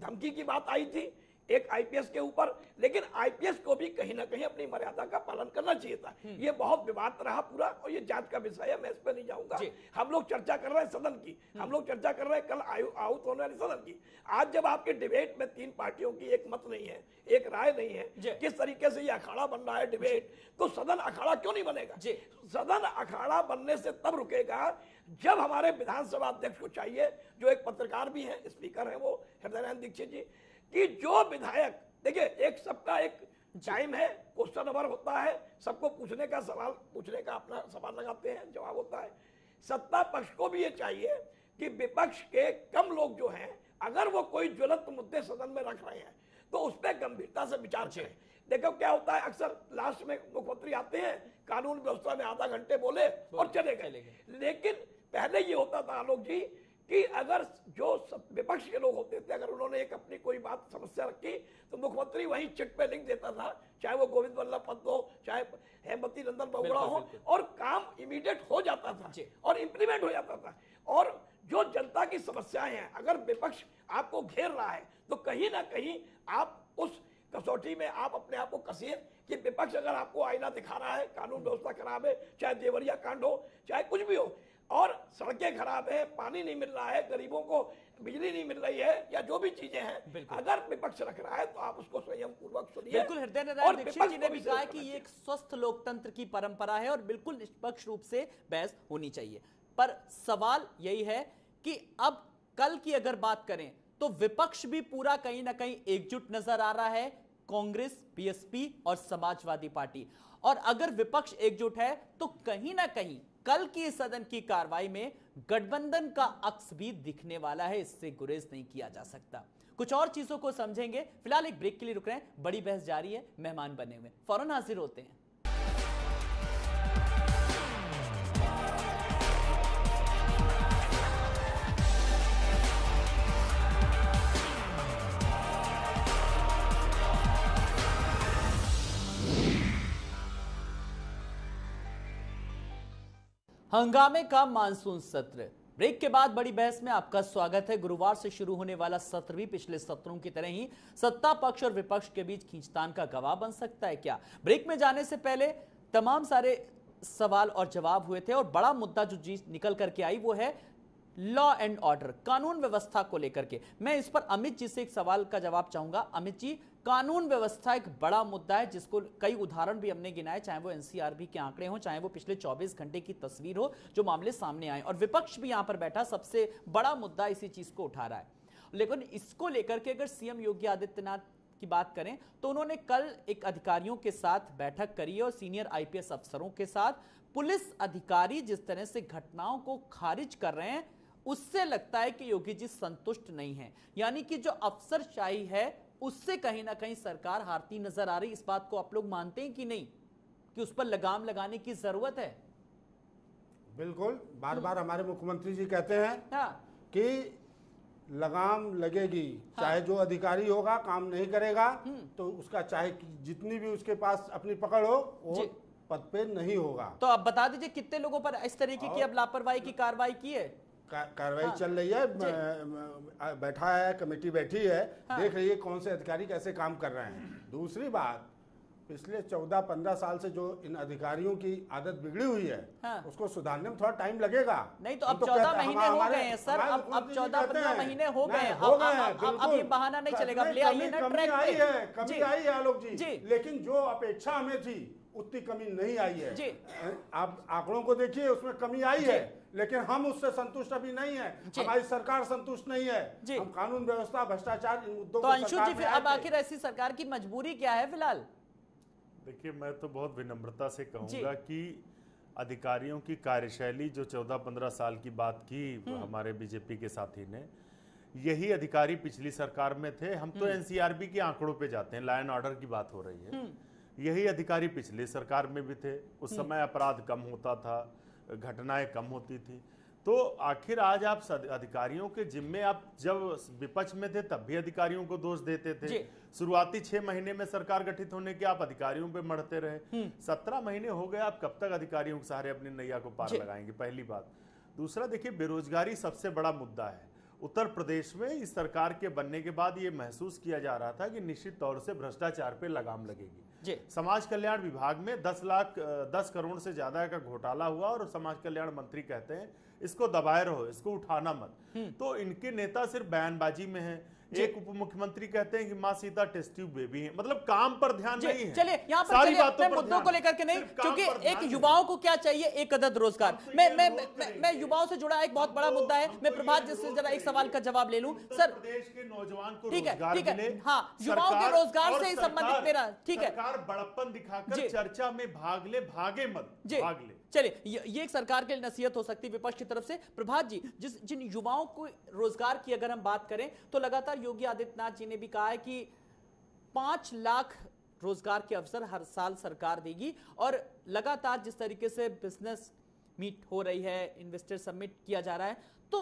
धमकी की बात आई थी एक आईपीएस के ऊपर लेकिन आईपीएस को भी कहीं ना कहीं अपनी मर्यादा का पालन करना चाहिए था। ये बहुत विवाद रहा पूरा और ये जाँच का विषय है मैं इस पर नहीं जाऊँगा। हम लोग चर्चा कर रहे हैं सदन की। हम लोग चर्चा कर रहे हैं कल आयु आहुत होने वाली सदन की। आज जब आपके डिबेट में तीन पार्टियों की एक मत नहीं है एक राय नहीं है किस तरीके से ये अखाड़ा बन रहा है डिबेट तो सदन अखाड़ा क्यों नहीं बनेगा? सदन अखाड़ा बनने से तब रुकेगा जब हमारे विधानसभा अध्यक्ष को चाहिए जो एक पत्रकार भी है स्पीकर है वो हृदय दीक्षित जी कि जो विधायक देखिए एक सबका एक टाइम है क्वेश्चन नंबर होता है सबको पूछने का सवाल पूछने का अपना सवाल लगाते हैं जवाब होता है। सत्ता पक्ष को भी ये चाहिए कि विपक्ष के कम लोग जो हैं अगर वो कोई ज्वलंत मुद्दे सदन में रख रहे हैं तो उस पर गंभीरता से विचार करें। देखो क्या होता है अक्सर लास्ट में मुख्यमंत्री आते हैं कानून व्यवस्था में आधा घंटे बोले और चले गए। लेकिन पहले ये होता था आलोक जी कि अगर जो विपक्ष के लोग होते थे अगर उन्होंने एक अपनी कोई बात समस्या रखी तो मुख्यमंत्री वही चिट पे लिख देता था चाहे वो गोविंद वल्लभ पंत हो चाहे हेमवती नंदन बगुड़ा हो और काम इमीडिएट हो जाता था और इम्प्लीमेंट हो जाता था। और जो जनता की समस्याएँ हैं अगर विपक्ष आपको घेर रहा है तो कहीं ना कहीं आप उस कसौटी में आप अपने आप को कसिए कि विपक्ष अगर आपको आईना दिखा रहा है कानून व्यवस्था खराब है चाहे देवरिया कांड हो चाहे कुछ भी हो और सड़कें खराब है पानी नहीं मिल रहा है गरीबों को बिजली नहीं मिल रही है या जो भी चीज़ें हैं। अगर विपक्ष रख रहा है तो आप उसको स्वयं पूर्वक सुनिए। बिल्कुल हृदय नारायण दीक्षित जी ने भी कहा कि ये एक स्वस्थ लोकतंत्र की परंपरा है और बिल्कुल निष्पक्ष रूप से बहस होनी चाहिए। पर सवाल यही है कि अब कल की अगर बात करें तो विपक्ष भी पूरा कहीं ना कहीं एकजुट नज़र आ रहा है कांग्रेस बीएसपी और समाजवादी पार्टी। और अगर विपक्ष एकजुट है तो कहीं ना कहीं कल की सदन की कार्रवाई में गठबंधन का अक्स भी दिखने वाला है, इससे गुरेज नहीं किया जा सकता। कुछ और चीज़ों को समझेंगे। फ़िलहाल एक ब्रेक के लिए रुक रहे हैं। बड़ी बहस जारी है। मेहमान बने हुए फ़ौरन हाजिर होते हैं। हंगामे का मानसून सत्र। ब्रेक के बाद बड़ी बहस में आपका स्वागत है। गुरुवार से शुरू होने वाला सत्र भी पिछले सत्रों की तरह ही सत्ता पक्ष और विपक्ष के बीच खींचतान का गवाह बन सकता है क्या? ब्रेक में जाने से पहले तमाम सारे सवाल और जवाब हुए थे और बड़ा मुद्दा जो जी निकल करके आई वो है लॉ एंड ऑर्डर कानून व्यवस्था को लेकर के। मैं इस पर अमित जी से एक सवाल का जवाब चाहूँगा। अमित जी, कानून व्यवस्था एक बड़ा मुद्दा है, जिसको कई उदाहरण भी हमने गिनाए, चाहे वो एनसीआरबी के आंकड़े हो, चाहे वो पिछले 24 घंटे की तस्वीर हो, जो मामले सामने आए। और विपक्ष भी यहाँ पर बैठा, सबसे बड़ा मुद्दा इसी चीज़ को उठा रहा है। लेकिन इसको लेकर के अगर सीएम योगी आदित्यनाथ की बात करें तो उन्होंने कल एक अधिकारियों के साथ बैठक करी और सीनियर आईपीएस अफसरों के साथ। पुलिस अधिकारी जिस तरह से घटनाओं को खारिज कर रहे हैं उससे लगता है कि योगी जी संतुष्ट नहीं है। यानी कि जो अफसरशाही है उससे कहीं ना कहीं सरकार हारती नज़र आ रही। इस बात को आप लोग मानते हैं कि नहीं? कि उस पर लगाम लगाने की ज़रूरत है? बिल्कुल बार बार हमारे मुख्यमंत्री जी कहते हैं हाँ। कि लगाम लगेगी हाँ। चाहे जो अधिकारी होगा काम नहीं करेगा हम्म। तो उसका चाहे जितनी भी उसके पास अपनी पकड़ हो वो पद पे नहीं होगा। तो आप बता दीजिए कितने लोगों पर इस तरीके की अब लापरवाही की कार्रवाई की है? कार्रवाई हाँ, चल रही है बैठा है कमेटी बैठी है हाँ, देख रही है कौन से अधिकारी कैसे काम कर रहे हैं। दूसरी बात पिछले चौदह पंद्रह साल से जो इन अधिकारियों की आदत बिगड़ी हुई है हाँ, उसको सुधारने में थोड़ा टाइम लगेगा। नहीं तो अब तो चौदह महीने हो गए हैं सर। अब अब चौदह पंद्रह महीने हो गए हो। गए अब ये बहाना नहीं चलेगा। ले आइए ना ट्रैक आई है कमी आई है आलोक जी। लेकिन जो अपेक्षा हमें थी उतनी कमी नहीं आई है। आप आंकड़ों को देखिए उसमें कमी आई है। लेकिन हम उससे संतुष्ट अभी नहीं है। हमारी सरकार संतुष्ट नहीं है। हम कानून व्यवस्था भ्रष्टाचार इन मुद्दों तो अंशु जी फिर अब आखिर ऐसी सरकार की मजबूरी क्या है फ़िलहाल? देखिए मैं तो बहुत विनम्रता से कहूँगा कि अधिकारियों की कार्यशैली जो 14-15 साल की बात की हम्म। हमारे बीजेपी के साथी ने यही अधिकारी पिछली सरकार में थे। हम तो एनसीआरबी हम्म। के आंकड़ों पे जाते हैं लाइन ऑर्डर की बात हो रही है। हम्म। यही अधिकारी पिछली सरकार में भी थे। उस समय अपराध कम होता था। घटनाएँ कम होती थी। तो आखिर आज आप अधिकारियों के जिम्मे आप जब विपक्ष में थे तब भी अधिकारियों को दोष देते थे। शुरुआती छह महीने में सरकार गठित होने के आप अधिकारियों पे मरते रहे। हम्म। सत्रह महीने हो गए आप कब तक अधिकारियों के सहारे अपनी नैया को पार लगाएँगे? पहली बात। दूसरा देखिए बेरोजगारी सबसे बड़ा मुद्दा है। उत्तर प्रदेश में इस सरकार के बनने के बाद ये महसूस किया जा रहा था कि निश्चित तौर से भ्रष्टाचार पे लगाम लगेगी। समाज कल्याण विभाग में 10 लाख दस 10 करोड़ से ज़्यादा का घोटाला हुआ और समाज कल्याण मंत्री कहते हैं इसको दबाए रहो इसको उठाना मत। तो इनके नेता सिर्फ़ बयानबाजी में है। एक उप मुख्यमंत्री कहते हैं कि माँ सीता टेस्ट ट्यूब बेबी है। मतलब काम पर ध्यान नहीं है। चलिए यहाँ पर सारी चलिए बातों पर मुद्दों को लेकर के नहीं क्योंकि एक युवाओं को क्या चाहिए? एक अदद रोज़गार। तो मैं मैं मैं, युवाओं से जुड़ा एक बहुत बड़ा मुद्दा है। मैं प्रभात जी से जरा एक सवाल का जवाब ले लूँ। सर प्रदेश के नौजवान को ठीक है, ठीक है, हाँ, युवाओं के रोज़गार से संबंधित मेरा, ठीक है। बड़प्पन दिखाकर चर्चा में भाग ले भागे मत भाग ले। चलिए ये एक सरकार के लिए नसीहत हो सकती है विपक्ष की तरफ़ से प्रभात जी जिस जिन युवाओं को रोज़गार की अगर हम बात करें तो लगातार योगी आदित्यनाथ जी ने भी कहा है कि पाँच लाख रोज़गार के अवसर हर साल सरकार देगी और लगातार जिस तरीके से बिज़नेस मीट हो रही है इन्वेस्टर सबमिट किया जा रहा है तो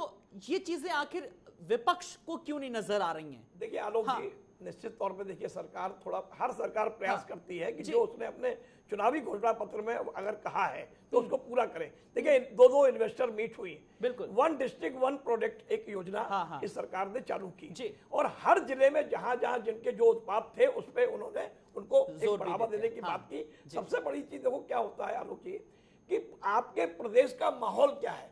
ये चीज़ें आखिर विपक्ष को क्यों नहीं नज़र आ रही हैं देखिए आलोक हाँ। जी निश्चित तौर पे देखिए सरकार थोड़ा हर सरकार प्रयास हाँ। करती है कि जो उसने अपने चुनावी घोषणा पत्र में अगर कहा है तो उसको पूरा करें देखिए दो दो इन्वेस्टर मीट हुई बिल्कुल। वन डिस्ट्रिक्ट वन प्रोडक्ट एक योजना हाँ, हाँ। इस सरकार ने चालू की जी। और हर ज़िले में जहाँ जहाँ जिनके जो उत्पाद थे उस पर उन्होंने उनको बढ़ावा देने की हाँ। बात की सबसे बड़ी चीज़ देखो क्या होता है आलोक जी कि आपके प्रदेश का माहौल क्या है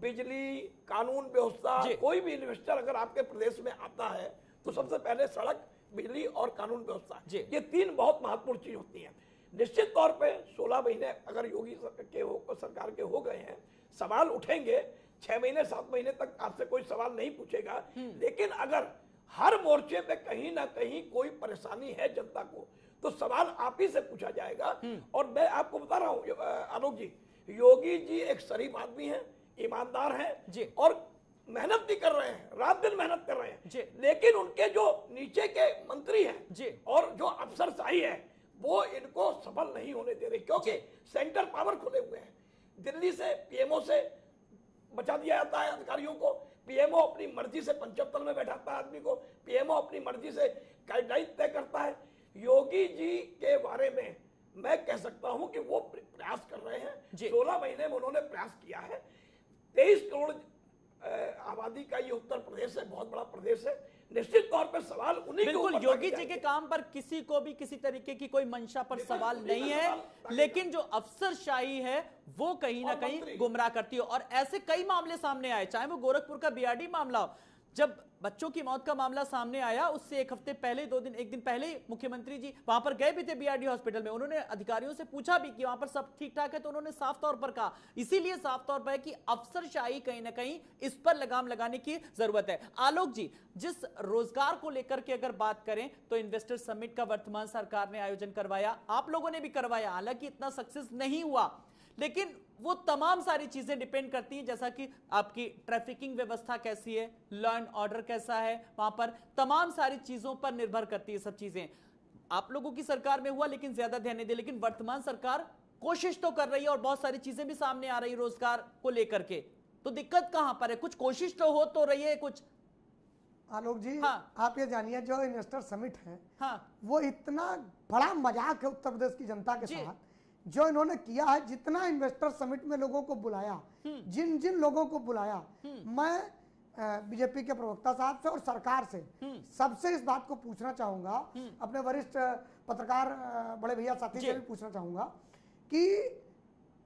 बिजली कानून व्यवस्था कोई भी इन्वेस्टर अगर आपके प्रदेश में आता है तो सबसे पहले सड़क बिजली और कानून व्यवस्था। ये तीन बहुत महत्वपूर्ण चीज़ होती है। निश्चित तौर पे 16 महीने अगर योगी के हो, सरकार के हो गए हैं सवाल उठेंगे छह महीने सात महीने तक आपसे कोई सवाल नहीं पूछेगा। लेकिन अगर हर मोर्चे पे कहीं ना कहीं कोई परेशानी है जनता को तो सवाल आप ही से पूछा जाएगा। और मैं आपको बता रहा हूँ आलोक जी योगी जी एक शरीफ आदमी हैं ईमानदार हैं जी। और मेहनत भी कर रहे हैं रात दिन मेहनत कर रहे हैं। जी। लेकिन उनके जो नीचे के मंत्री हैं जी। और जो अफसरशाही है वो इनको सफल नहीं होने दे रहे क्योंकि सेंटर पावर खुले हुए हैं। दिल्ली से पीएमओ से बचा दिया जाता है अधिकारियों को। पीएमओ अपनी मर्ज़ी से पंचतल में बैठाता है आदमी को। पीएमओ अपनी मर्ज़ी से गाइडलाइन तय करता है। योगी जी के बारे में मैं कह सकता हूँ कि वो प्रयास कर रहे हैं। सोलह महीने में उन्होंने प्रयास किया है। तेईस करोड़ आबादी का ये उत्तर प्रदेश है बहुत बड़ा प्रदेश है। निश्चित तौर पर सवाल उन्हीं बिल्कुल योगी जी के काम पर किसी को भी किसी तरीके की कोई मंशा पर सवाल नहीं है लेकिन जो अफसरशाही है वो कहीं ना कहीं गुमराह करती है। और ऐसे कई मामले सामने आए चाहे वो गोरखपुर का बीआरडी मामला हो। जब बच्चों की मौत का मामला सामने आया। उससे एक हफ़्ते पहले, दो दिन, एक दिन पहले मुख्यमंत्री जी वहाँ पर गए भी थे बीआरडी हॉस्पिटल में। उन्होंने अधिकारियों से पूछा भी कि वहाँ पर सब ठीक ठाक है तो उन्होंने साफ़ तौर पर कहा। इसीलिए साफ़ तौर पर कि अफसरशाही कहीं ना कहीं इस पर लगाम लगाने की ज़रूरत है। आलोक जी, जिस रोज़गार को लेकर के अगर बात करें तो इन्वेस्टर समिट का वर्तमान सरकार ने आयोजन करवाया। आप लोगों ने भी करवाया। हालाँकि इतना सक्सेस नहीं हुआ। लेकिन वो तमाम सारी चीज़ें डिपेंड करती हैं जैसा कि आपकी ट्रैफिकिंग व्यवस्था कैसी है लॉ एंड ऑर्डर कैसा है वहाँ पर तमाम सारी चीज़ों पर निर्भर करती है सब चीज़ें। आप लोगों की सरकार में हुआ लेकिन ज़्यादा ध्यान नहीं दिया लेकिन वर्तमान सरकार कोशिश तो कर रही है और बहुत सारी चीज़ें भी सामने आ रही है रोज़गार को लेकर के। तो दिक्कत कहाँ पर है? कुछ कोशिश तो हो तो रही है कुछ। आलोक जी हाँ। आप ये जानिए जो इन्वेस्टर समिट है हाँ। वो इतना बड़ा मज़ाक है उत्तर प्रदेश की जनता के साथ। जो इन्होंने किया है जितना इन्वेस्टर समिट में लोगों को बुलाया जिन जिन लोगों को बुलाया मैं बीजेपी के प्रवक्ता साहब से और सरकार से सबसे इस बात को पूछना चाहूँगा अपने वरिष्ठ पत्रकार बड़े भैया साथी से भी पूछना चाहूँगा कि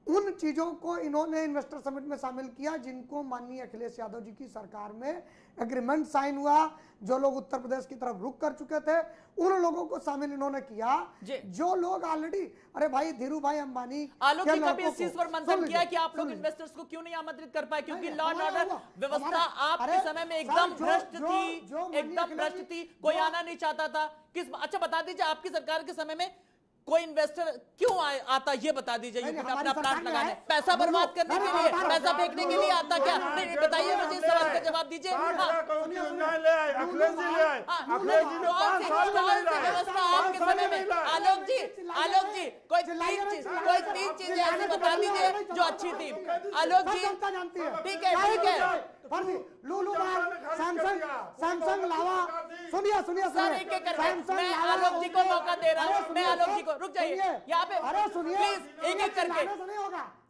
उन चीज़ों को इन्होंने इन्वेस्टर समिट में शामिल किया जिनको माननीय अखिलेश यादव जी की सरकार में एग्रीमेंट साइन हुआ जो लोग उत्तर प्रदेश की तरफ़ रुक कर चुके थे उन लोगों को शामिल इन्होंने किया। जो। लोग ऑलरेडी अरे भाई धीरू भाई अंबानी आलोक जी कभी लड़कों इस चीज़ पर मंथन किया कि आप लोग इन्वेस्टर्स को क्यों नहीं आमंत्रित कर पाए? क्योंकि लॉ एंड ऑर्डर व्यवस्था आपके समय में एकदम भ्रष्ट थी एकदम भ्रष्ट थी कोई आना नहीं चाहता था। किस अच्छा बता दीजिए आपकी सरकार के समय में कोई इन्वेस्टर क्यों आए- आता? ये बता दीजिए यूपी में अपना प्लांट लगाने है। पैसा बर्बाद करने के लिए हूँ। पैसा फेंकने के लिए आता क्या? नहीं बताइए मुझे इस सवाल का जवाब दीजिए। हाँ। लाख करोड़ की योजनाएँ ले आए अखिलेश जी ले आए। हाँ, व्यवस्था आपके समय में आलोक जी आलोक जी कोई तीन चीज़ कोई तीन चीज़ें ऐसी बता दीजिए जो अच्छी थी। आलोक जी है ठीक है। ठीक है फर्जी लूलू कर सैमसंग सैमसंग लावा सुनिए सुनिए सर एक एक करके मैं आलोक जी को मौका दे रहा हूँ मैं आलोक जी को रुक जाइए। यहाँ पे अरे सुनिए। प्लीज़ एक एक करके।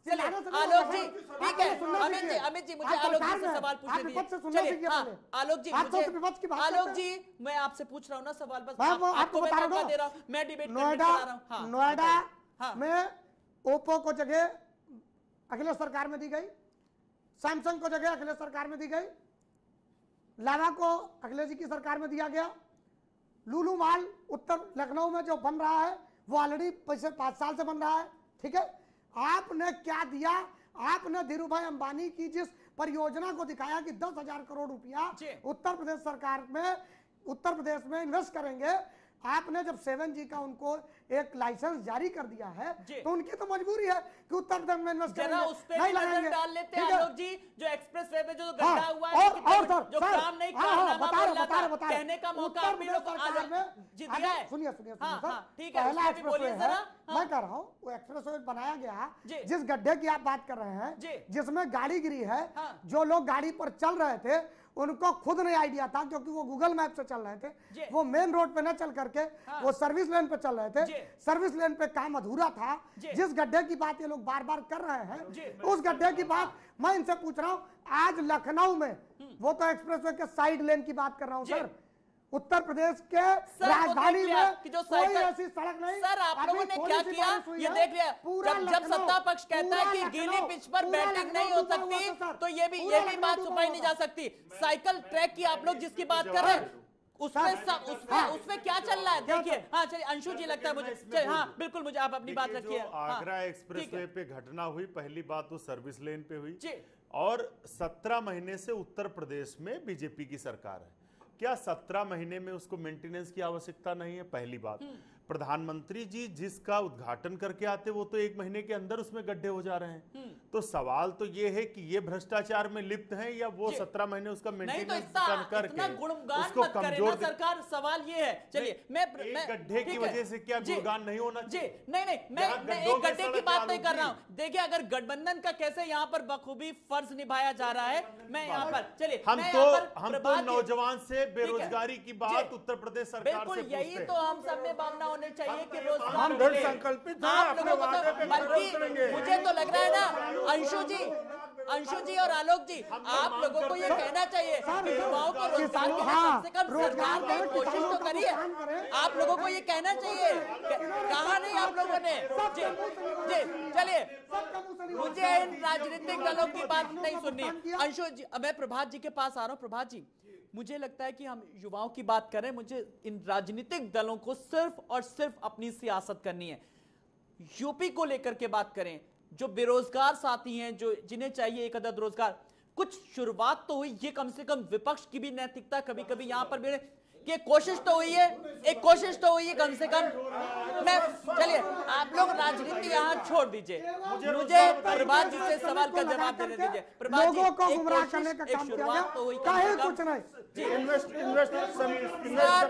चलिए आलोक जी ठीक है। अमित जी अमित जी मुझे आलोक जी से सवाल पूछने दीजिए। से सुनना चलिए हाँ आलोक जी तो मुझे आलोक जी मैं आपसे पूछ रहा हूँ ना सवाल बस मैं आपको मैं बता रहा मौका हूँ दे रहा हूँ। मैं डिबेट नोएडा करा रहा हूँ। हाँ नोएडा हाँ। में ओप्पो को जगह अखिलेश सरकार में दी गई। सैमसंग को जगह अखिलेश सरकार में दी गई। लावा को अखिलेश जी की सरकार में दिया गया। लूलू माल उत्तर लखनऊ में जो बन रहा है वो ऑलरेडी पिछले पाँच साल से बन रहा है ठीक है? आपने क्या दिया? आपने धीरू भाई अंबानी की जिस परियोजना को दिखाया कि दस हज़ार करोड़ रुपया उत्तर प्रदेश सरकार में उत्तर प्रदेश में इन्वेस्ट करेंगे आपने जब सेवन जी का उनको एक लाइसेंस जारी कर दिया है तो उनकी तो मजबूरी है कि उत्तर प्रदेश में इन्वेस्ट करेंगे उस पे नहीं लगाएँगे। डाल लेते हैं आलोक जी जो एक्सप्रेस वे पे जो हाँ, गड्ढा हुआ है और और सर जो काम नहीं हाँ, हाँ, कारनामा बता रहे बता रहे बता रहे। कहने का मौका आप लोग को आज में जी दिया है। सुनिए सुनिए सुनिए सर, ठीक है, पहला एक्सप्रेस बोलिए वे जरा, है मैं कह रहा हूँ वो एक्सप्रेस वे बनाया गया। जिस गड्ढे की आप बात कर रहे हैं जिसमें गाड़ी गिरी है। जो लोग गाड़ी पर चल रहे थे उनको खुद नहीं आइडिया था क्योंकि वो गूगल मैप से चल रहे थे। वो मेन रोड पे ना चल करके वो सर्विस लेन पे चल रहे थे। सर्विस लेन पे काम अधूरा था। जिस गड्ढे की बात ये लोग बार बार कर रहे हैं उस गड्ढे की बात मैं इनसे पूछ रहा हूँ आज लखनऊ में वो तो एक्सप्रेस के साइड लेन की बात कर रहा हूँ सर। उत्तर प्रदेश के राजधानी में जो कोई ऐसी सड़क नहीं। सर आप लोगों ने क्या किया? ये देख लिया पूरा जब जब सत्ता पक्ष कहता है कि गीली पिच पर बैटिंग नहीं हो सकती तो ये भी ये भी बात छुपाई नहीं जा सकती। साइकिल ट्रैक की आप लोग जिसकी बात कर रहे हैं उसमें सब उसमें हाँ। उसमें क्या चल रहा है? देखिए हाँ चलिए अंशु जी लगता है मुझे हाँ बिल्कुल मुझे आप अपनी बात रखिए। हाँ, आगरा एक्सप्रेस वे पे घटना हुई पहली बात तो सर्विस लेन पे हुई। और सत्रह महीने से उत्तर प्रदेश में बीजेपी की सरकार है। क्या सत्रह महीने में उसको मेंटेनेंस की आवश्यकता नहीं है पहली बात हम्म। प्रधानमंत्री जी जिसका उद्घाटन करके आते वो तो एक महीने के अंदर उसमें गड्ढे हो जा रहे हैं। हम्म। तो सवाल तो ये है कि ये भ्रष्टाचार में लिप्त हैं या वो सत्रह महीने उसका नहीं तो मेंटेनेंस कर करके उसको मत करें ना कमज़ोर सरकार। सवाल ये है। चलिए मैं एक गड्ढे की वजह से क्या गुणगान नहीं होना जी। नहीं नहीं मैं एक गड्ढे की बात नहीं कर रहा हूँ। देखिए अगर गठबंधन का कैसे यहाँ पर बखूबी फ़र्ज़ निभाया जा रहा है मैं यहाँ पर चलिए हम तो हम तो नौजवान से बेरोजगारी की बात उत्तर प्रदेश सरकार बिल्कुल यही तो हम सब में भावना होनी चाहिए कि रोज़गार दृढ़ संकल्पित आप लोगों को तो बल्कि मुझे तो लग रहा है ना अंशु जी अंशु जी और आलोक जी आप लोगों को ये कहना चाहिए युवाओं को रोज़गार के हाँ, कम से कम रोज़गार सरकार ने कोशिश तो करिए। आप लोगों को ये कहना चाहिए। कहा नहीं आप लोगों ने? जी जी चलिए। मुझे इन राजनीतिक दलों की बात नहीं सुननी। अंशु जी मैं प्रभात जी के पास आ रहा हूँ। प्रभात जी मुझे लगता है कि हम युवाओं की बात करें मुझे इन राजनीतिक दलों को सिर्फ़ और सिर्फ़ अपनी सियासत करनी है। यूपी को लेकर के बात करें जो बेरोजगार साथी हैं जो जिन्हें चाहिए एक अदद रोज़गार कुछ शुरुआत तो हुई ये कम से कम विपक्ष की भी नैतिकता कभी कभी यहाँ पर मेरे कि कोशिश तो हुई है एक कोशिश तो हुई है कम से कम। मैं चलिए आप लोग राजनीति यहाँ छोड़ दीजिए। मुझे प्रभात जी से सवाल का जवाब देने दीजिए। प्रभात जी को गुमराह करने का काम किया गया? तो हुई काहे कुछ नहीं? जी। इन्वेस्ट इन्वेस्ट सर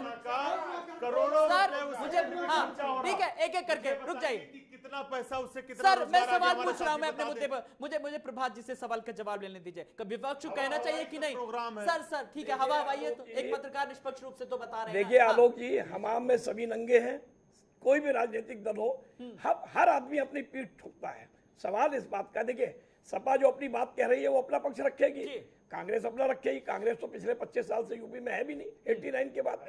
करोड़ों सर मुझे हाँ ठीक है एक एक करके रुक जाइए। कितना पैसा उससे कितना सर मैं सवाल पूछ रहा हूँ मैं अपने मुद्दे पर मुझे मुझे प्रभात जी से सवाल का जवाब लेने दीजिए। विपक्ष को कहना चाहिए कि नहीं? प्रोग्राम है। सर सर ठीक है हवा हवाइए तो एक पत्रकार निष्पक्ष रूप से तो बता रहे हैं। देखिए हाँ। आलोक जी हमाम में सभी नंगे हैं कोई भी राजनीतिक दल हो हम्म। हर हर आदमी अपनी पीठ ठोकता है। सवाल इस बात का देखिए सपा जो अपनी बात कह रही है वो अपना पक्ष रखेगी। कांग्रेस अपना रखेगी। कांग्रेस तो पिछले 25 साल से यूपी में है भी नहीं 89 के बाद।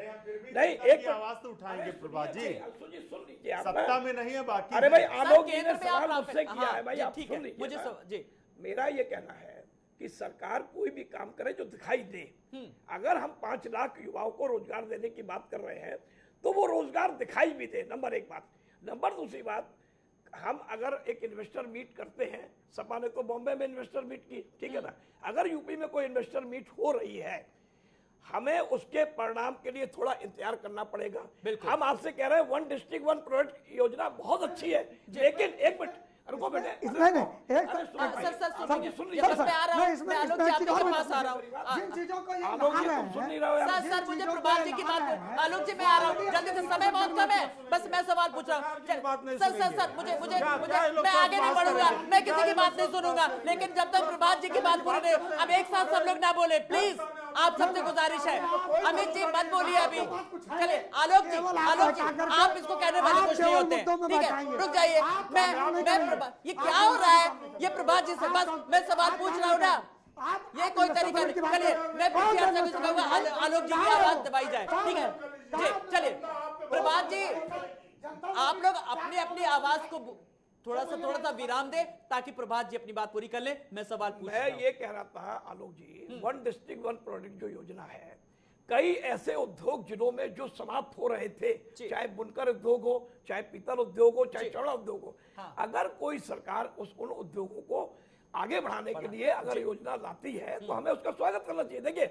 नहीं एक आवाज़ तो उठाएँगे प्रभात जी। सुन लीजिए सत्ता में नहीं है बाकी अरे भाई आलोक जी ने सवाल मुझसे किया हाँ, है भाई आप सुन लीजिए। मेरा ये कहना है कि सरकार कोई भी काम करे जो दिखाई दे। हम्म। अगर हम पाँच लाख युवाओं को रोज़गार देने की बात कर रहे हैं तो वो रोज़गार दिखाई भी दे नंबर एक बात। नंबर दूसरी बात हम अगर एक इन्वेस्टर मीट करते हैं सपा ने तो बॉम्बे में इन्वेस्टर मीट की ठीक है ना? अगर यूपी में कोई इन्वेस्टर मीट हो रही है हमें उसके परिणाम के लिए थोड़ा इंतज़ार करना पड़ेगा। हम आपसे कह रहे हैं वन डिस्ट्रिक्ट वन प्रोजेक्ट योजना बहुत अच्छी है लेकिन एक मिनट रुको बेटे नहीं सुनो लीजिए। जिन चीज़ों को ये रहे हैं। सर सर मुझे प्रभात जी की बात आलोक जी मैं आ रहा हूँ। जल्दी से समय बहुत कम है। बस मैं सवाल पूछ रहा हूँ। चल- बात नहीं सर सर सर मुझे मैं आगे नहीं बढ़ूँगा। मैं किसी की बात नहीं सुनूँगा। लेकिन जब तक प्रभात जी की बात बोल रहे हो, अब एक साथ सब लोग ना बोले प्लीज़ आप सबसे गुजारिश है। अमित जी मत बोलिए अभी। चलिए आलोक जी आलोक जी आप इसको कहने वाले कुछ नहीं होते। ठीक है रुक जाइए। मैं मैं ये क्या हो रहा है? ये प्रभात जी से बस मैं सवाल पूछ रहा हूँ ना। ये कोई तरीका नहीं चलिए मैं पीसीआर से कुछ कहूँगा। आलोक जी की आवाज़ दबाई जाए। ठीक है? चलिए। प्रभात जी आप लोग अपनी अपनी आवाज़ को थोड़ा सा थोड़ा सा विराम दे ताकि प्रभात जी अपनी बात पूरी कर ले। मैं सवाल पूछ मैं ये कह रहा था Alok ji one district one product जो योजना है कई ऐसे उद्योग जिलों में जो समाप्त हो रहे थे चाहे बुनकर उद्योग हो चाहे पीतल उद्योग हो चाहे चौड़ा उद्योग हो हाँ। अगर कोई सरकार उस उन उद्योगों को आगे बढ़ाने के लिए अगर योजना लाती है तो हमें उसका स्वागत करना चाहिए। देखिए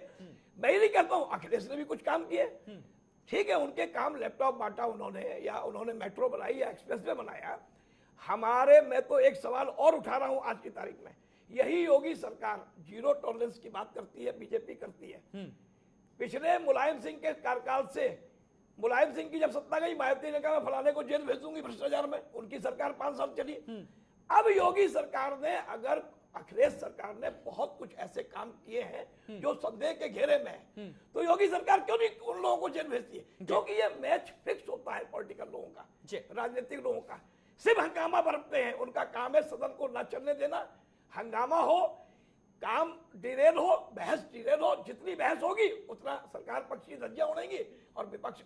मैं नहीं कहता हूँ अखिलेश ने भी कुछ काम किए। ठीक है उनके काम लैपटॉप बांटा उन्होंने या उन्होंने मेट्रो बनाई या एक्सप्रेस वे बनाया हमारे मैं तो एक सवाल और उठा रहा हूँ आज की तारीख में। यही योगी सरकार ज़ीरो टॉलरेंस की बात करती है बीजेपी करती है। पिछले मुलायम सिंह के कार्यकाल से मुलायम सिंह की जब सत्ता गई मायावती ने कहा मैं फलाने को जेल भेज दूँगी भ्रष्टाचार में। उनकी सरकार पाँच साल चली। अब योगी सरकार ने अगर अखिलेश सरकार ने बहुत कुछ ऐसे काम किए हैं जो संदेह के घेरे में है तो योगी सरकार क्यों नहीं उन लोगों को जेल भेजती है? क्योंकि ये मैच फिक्स होता है पॉलिटिकल लोगों का राजनीतिक लोगों का। सिर्फ़ हंगामा बरतते हैं। उनका काम है सदन को न चलने देना। हंगामा हो काम डिरेल हो बहस डिरेल हो जितनी बहस होगी उतना सरकार पक्ष की धज्जियाँ उड़ेंगी और विपक्ष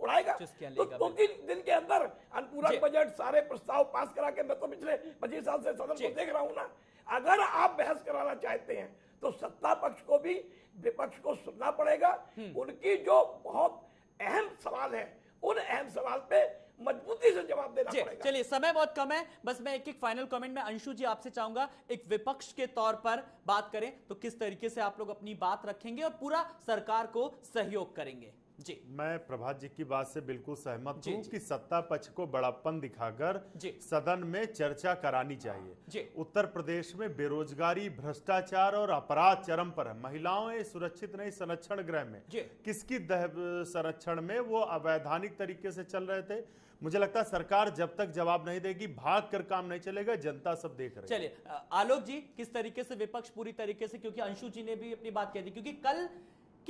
उड़ाएगा। तो दो तीन दिन के अंदर अनुपूरक बजट सारे प्रस्ताव पास करा के मैं तो पिछले पच्चीस साल से सदन को देख रहा हूँ ना। अगर आप बहस कराना चाहते हैं तो सत्ता पक्ष को भी विपक्ष को सुनना पड़ेगा। उनकी जो बहुत अहम सवाल है उन अहम सवाल पे मजबूती से जवाब देना पड़ेगा। चलिए समय बहुत कम है। बस मैं एक एक फाइनल कमेंट में अंशु जी आपसे चाहूँगा एक विपक्ष के तौर पर बात करें तो किस तरीके से आप लोग अपनी बात रखेंगे और पूरा सरकार को सहयोग करेंगे? जी। मैं प्रभात जी की बात से बिल्कुल सहमत हूँ कि सत्ता पक्ष को बड़ापन दिखाकर सदन में चर्चा करानी चाहिए। उत्तर प्रदेश में बेरोजगारी भ्रष्टाचार और अपराध चरम पर है। महिलाओं सुरक्षित नहीं संरक्षण गृह में। किसकी संरक्षण में? वो अवैधानिक तरीके से चल रहे थे। मुझे लगता है सरकार जब तक जवाब नहीं देगी भाग कर काम नहीं चलेगा जनता सब देख रही चलिए आलोक जी किस तरीके से विपक्ष पूरी तरीके से क्योंकि अंशु जी ने भी अपनी बात कह दी क्योंकि कल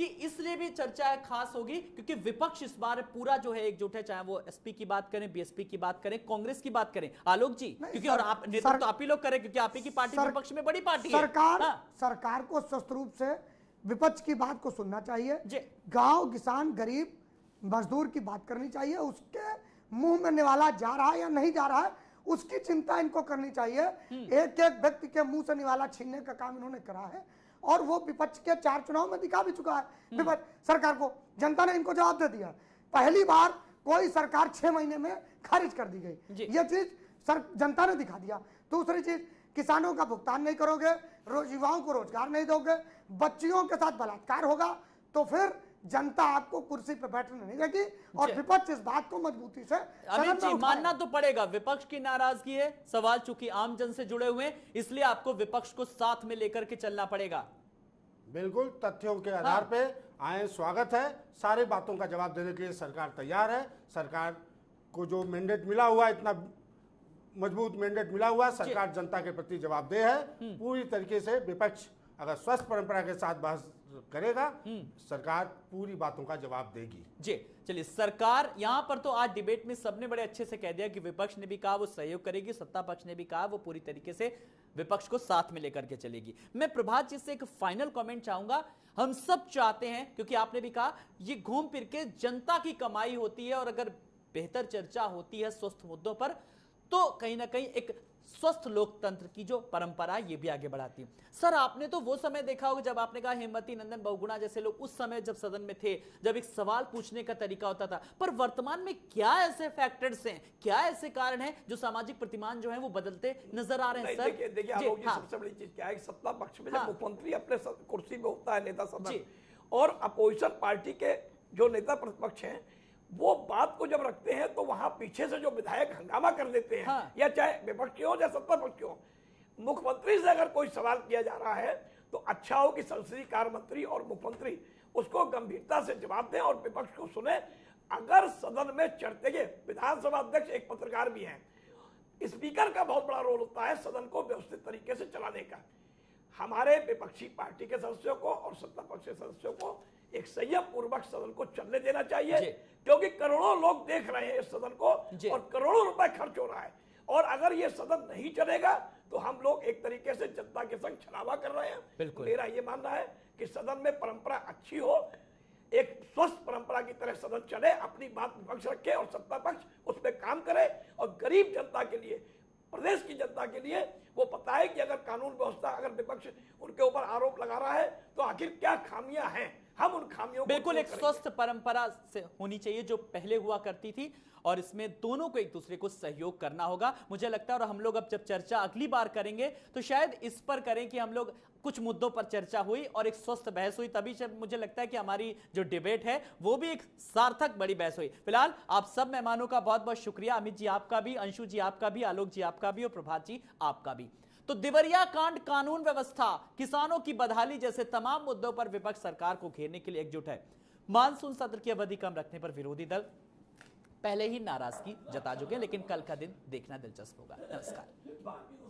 कि इसलिए भी चर्चा खास होगी क्योंकि विपक्ष इस बार पूरा जो है एकजुट है चाहे वो एसपी की बात करें बीएसपी की बात करें कांग्रेस की बात करें। आलोक जी क्योंकि और आप नेतृत्व तो आप ही लोग करें क्योंकि आप ही की पार्टी विपक्ष में बड़ी पार्टी सरकार है। सरकार को स्वस्थ रूप से विपक्ष की बात को सुनना चाहिए। गाँव किसान गरीब मजदूर की बात करनी चाहिए उसके मुँह में निवाला जा रहा है या नहीं जा रहा है उसकी चिंता इनको करनी चाहिए। हम्म। एक एक व्यक्ति के मुँह से निवाला छीनने का काम इन्होंने करा है। और वो विपक्ष के चार चुनाव में दिखा भी चुका है। हम्म। विपक्ष सरकार को जनता ने इनको जवाब दे दिया। पहली बार कोई सरकार छह महीने में खारिज कर दी गई। ये चीज़ सर जनता ने दिखा दिया। दूसरी चीज़ किसानों का भुगतान नहीं करोगे युवाओं को रोज़गार नहीं दोगे बच्चियों के साथ बलात्कार होगा तो फिर जनता आपको कुर्सी पर बैठने नहीं देगी और विपक्ष इस बात को मजबूती से जी मानना तो पड़ेगा विपक्ष की नाराज़गी है सवाल चूँकि आम जन से जुड़े हुए इसलिए आपको विपक्ष को साथ में लेकर के चलना पड़ेगा। बिल्कुल तथ्यों के आधार हाँ। पे आए स्वागत है। सारे बातों का जवाब देने के लिए सरकार तैयार है। सरकार को जो मैंडेट मिला हुआ इतना मज़बूत मैंडेट मिला हुआ सरकार जनता के प्रति जवाबदेह है। हम्म। पूरी तरीके से विपक्ष अगर स्वस्थ परंपरा के साथ बहस करेगा हम्म। सरकार पूरी बातों का जवाब देगी। जी चलिए सरकार यहाँ पर तो आज डिबेट में सबने बड़े अच्छे से कह दिया कि विपक्ष ने भी कहा वो सहयोग करेगी सत्ता पक्ष ने भी कहा वो पूरी तरीके से विपक्ष को साथ में लेकर के चलेगी। मैं प्रभात जी से एक फाइनल कमेंट चाहूँगा। हम सब चाहते हैं क्योंकि आपने भी कहा ये घूम फिर के जनता की कमाई होती है और अगर बेहतर चर्चा होती है स्वस्थ मुद्दों पर तो कहीं ना कहीं एक स्वस्थ लोकतंत्र की जो परंपरा ये भी आगे बढ़ाती सर आपने तो वो समय देखा होगा जब आपने कहा हेमवती नंदन बहुगुणा जैसे लोग उस समय जब सदन में थे जब एक सवाल पूछने का तरीका होता था। पर वर्तमान में क्या ऐसे फैक्टर्स हैं क्या ऐसे कारण हैं जो सामाजिक प्रतिमान जो है वो बदलते नज़र आ रहे हैं सर? देखिए हाँ। सबसे बड़ी चीज़ क्या है सत्ता पक्ष में हाँ। मुख्यमंत्री अपने कुर्सी में होता है नेता सदन। और अपोजिशन पार्टी के जो नेता प्रतिपक्ष हैं वो बात को जब रखते हैं तो वहाँ पीछे से जो विधायक हंगामा कर देते हैं हाँ। या चाहे विपक्ष हो या सत्ता पक्ष हो मुख्यमंत्री से अगर कोई सवाल किया जा रहा है तो अच्छा हो कि संसदीय कार्य मंत्री और मुख्यमंत्री उसको गंभीरता से जवाब दें और विपक्ष को सुने अगर सदन में चढ़ते गए विधानसभा अध्यक्ष एक पत्रकार भी हैं स्पीकर का बहुत बड़ा रोल होता है सदन को व्यवस्थित तरीके से चलाने का हमारे विपक्षी पार्टी के सदस्यों को और सत्ता पक्ष के सदस्यों को एक संयम पूर्वक सदन को चलने देना चाहिए क्योंकि करोड़ों लोग देख रहे हैं इस सदन को और करोड़ों रुपए खर्च हो रहा है। और अगर ये सदन नहीं चलेगा तो हम लोग एक तरीके से जनता के संग छलावा कर रहे हैं। बिल्कुल। मेरा ये मानना है कि सदन में परंपरा अच्छी हो एक स्वस्थ परंपरा की तरह सदन चले अपनी बात विपक्ष रखे और सत्ता पक्ष उस पर काम करे। और गरीब जनता के लिए प्रदेश की जनता के लिए वो पता है कि अगर कानून व्यवस्था अगर विपक्ष उनके ऊपर आरोप लगा रहा है तो आखिर क्या खामियाँ हैं? हम उन खामियों बिल्कुल एक स्वस्थ परंपरा से होनी चाहिए जो पहले हुआ करती थी और इसमें दोनों को एक दूसरे को सहयोग करना होगा। मुझे लगता है और हम लोग अब जब चर्चा अगली बार करेंगे तो शायद इस पर करें कि हम लोग कुछ मुद्दों पर चर्चा हुई और एक स्वस्थ बहस हुई। तभी मुझे लगता है कि हमारी जो डिबेट है वो भी एक सार्थक बड़ी बहस हुई। फ़िलहाल आप सब मेहमानों का बहुत बहुत शुक्रिया। अमित जी आपका भी अंशु जी आपका भी आलोक जी आपका भी और प्रभात जी आपका भी। तो दिवरिया कांड कानून व्यवस्था किसानों की बदहाली जैसे तमाम मुद्दों पर विपक्ष सरकार को घेरने के लिए एकजुट है। मानसून सत्र की अवधि कम रखने पर विरोधी दल पहले ही नाराज़गी जता चुके लेकिन कल का दिन देखना दिलचस्प होगा। नमस्कार।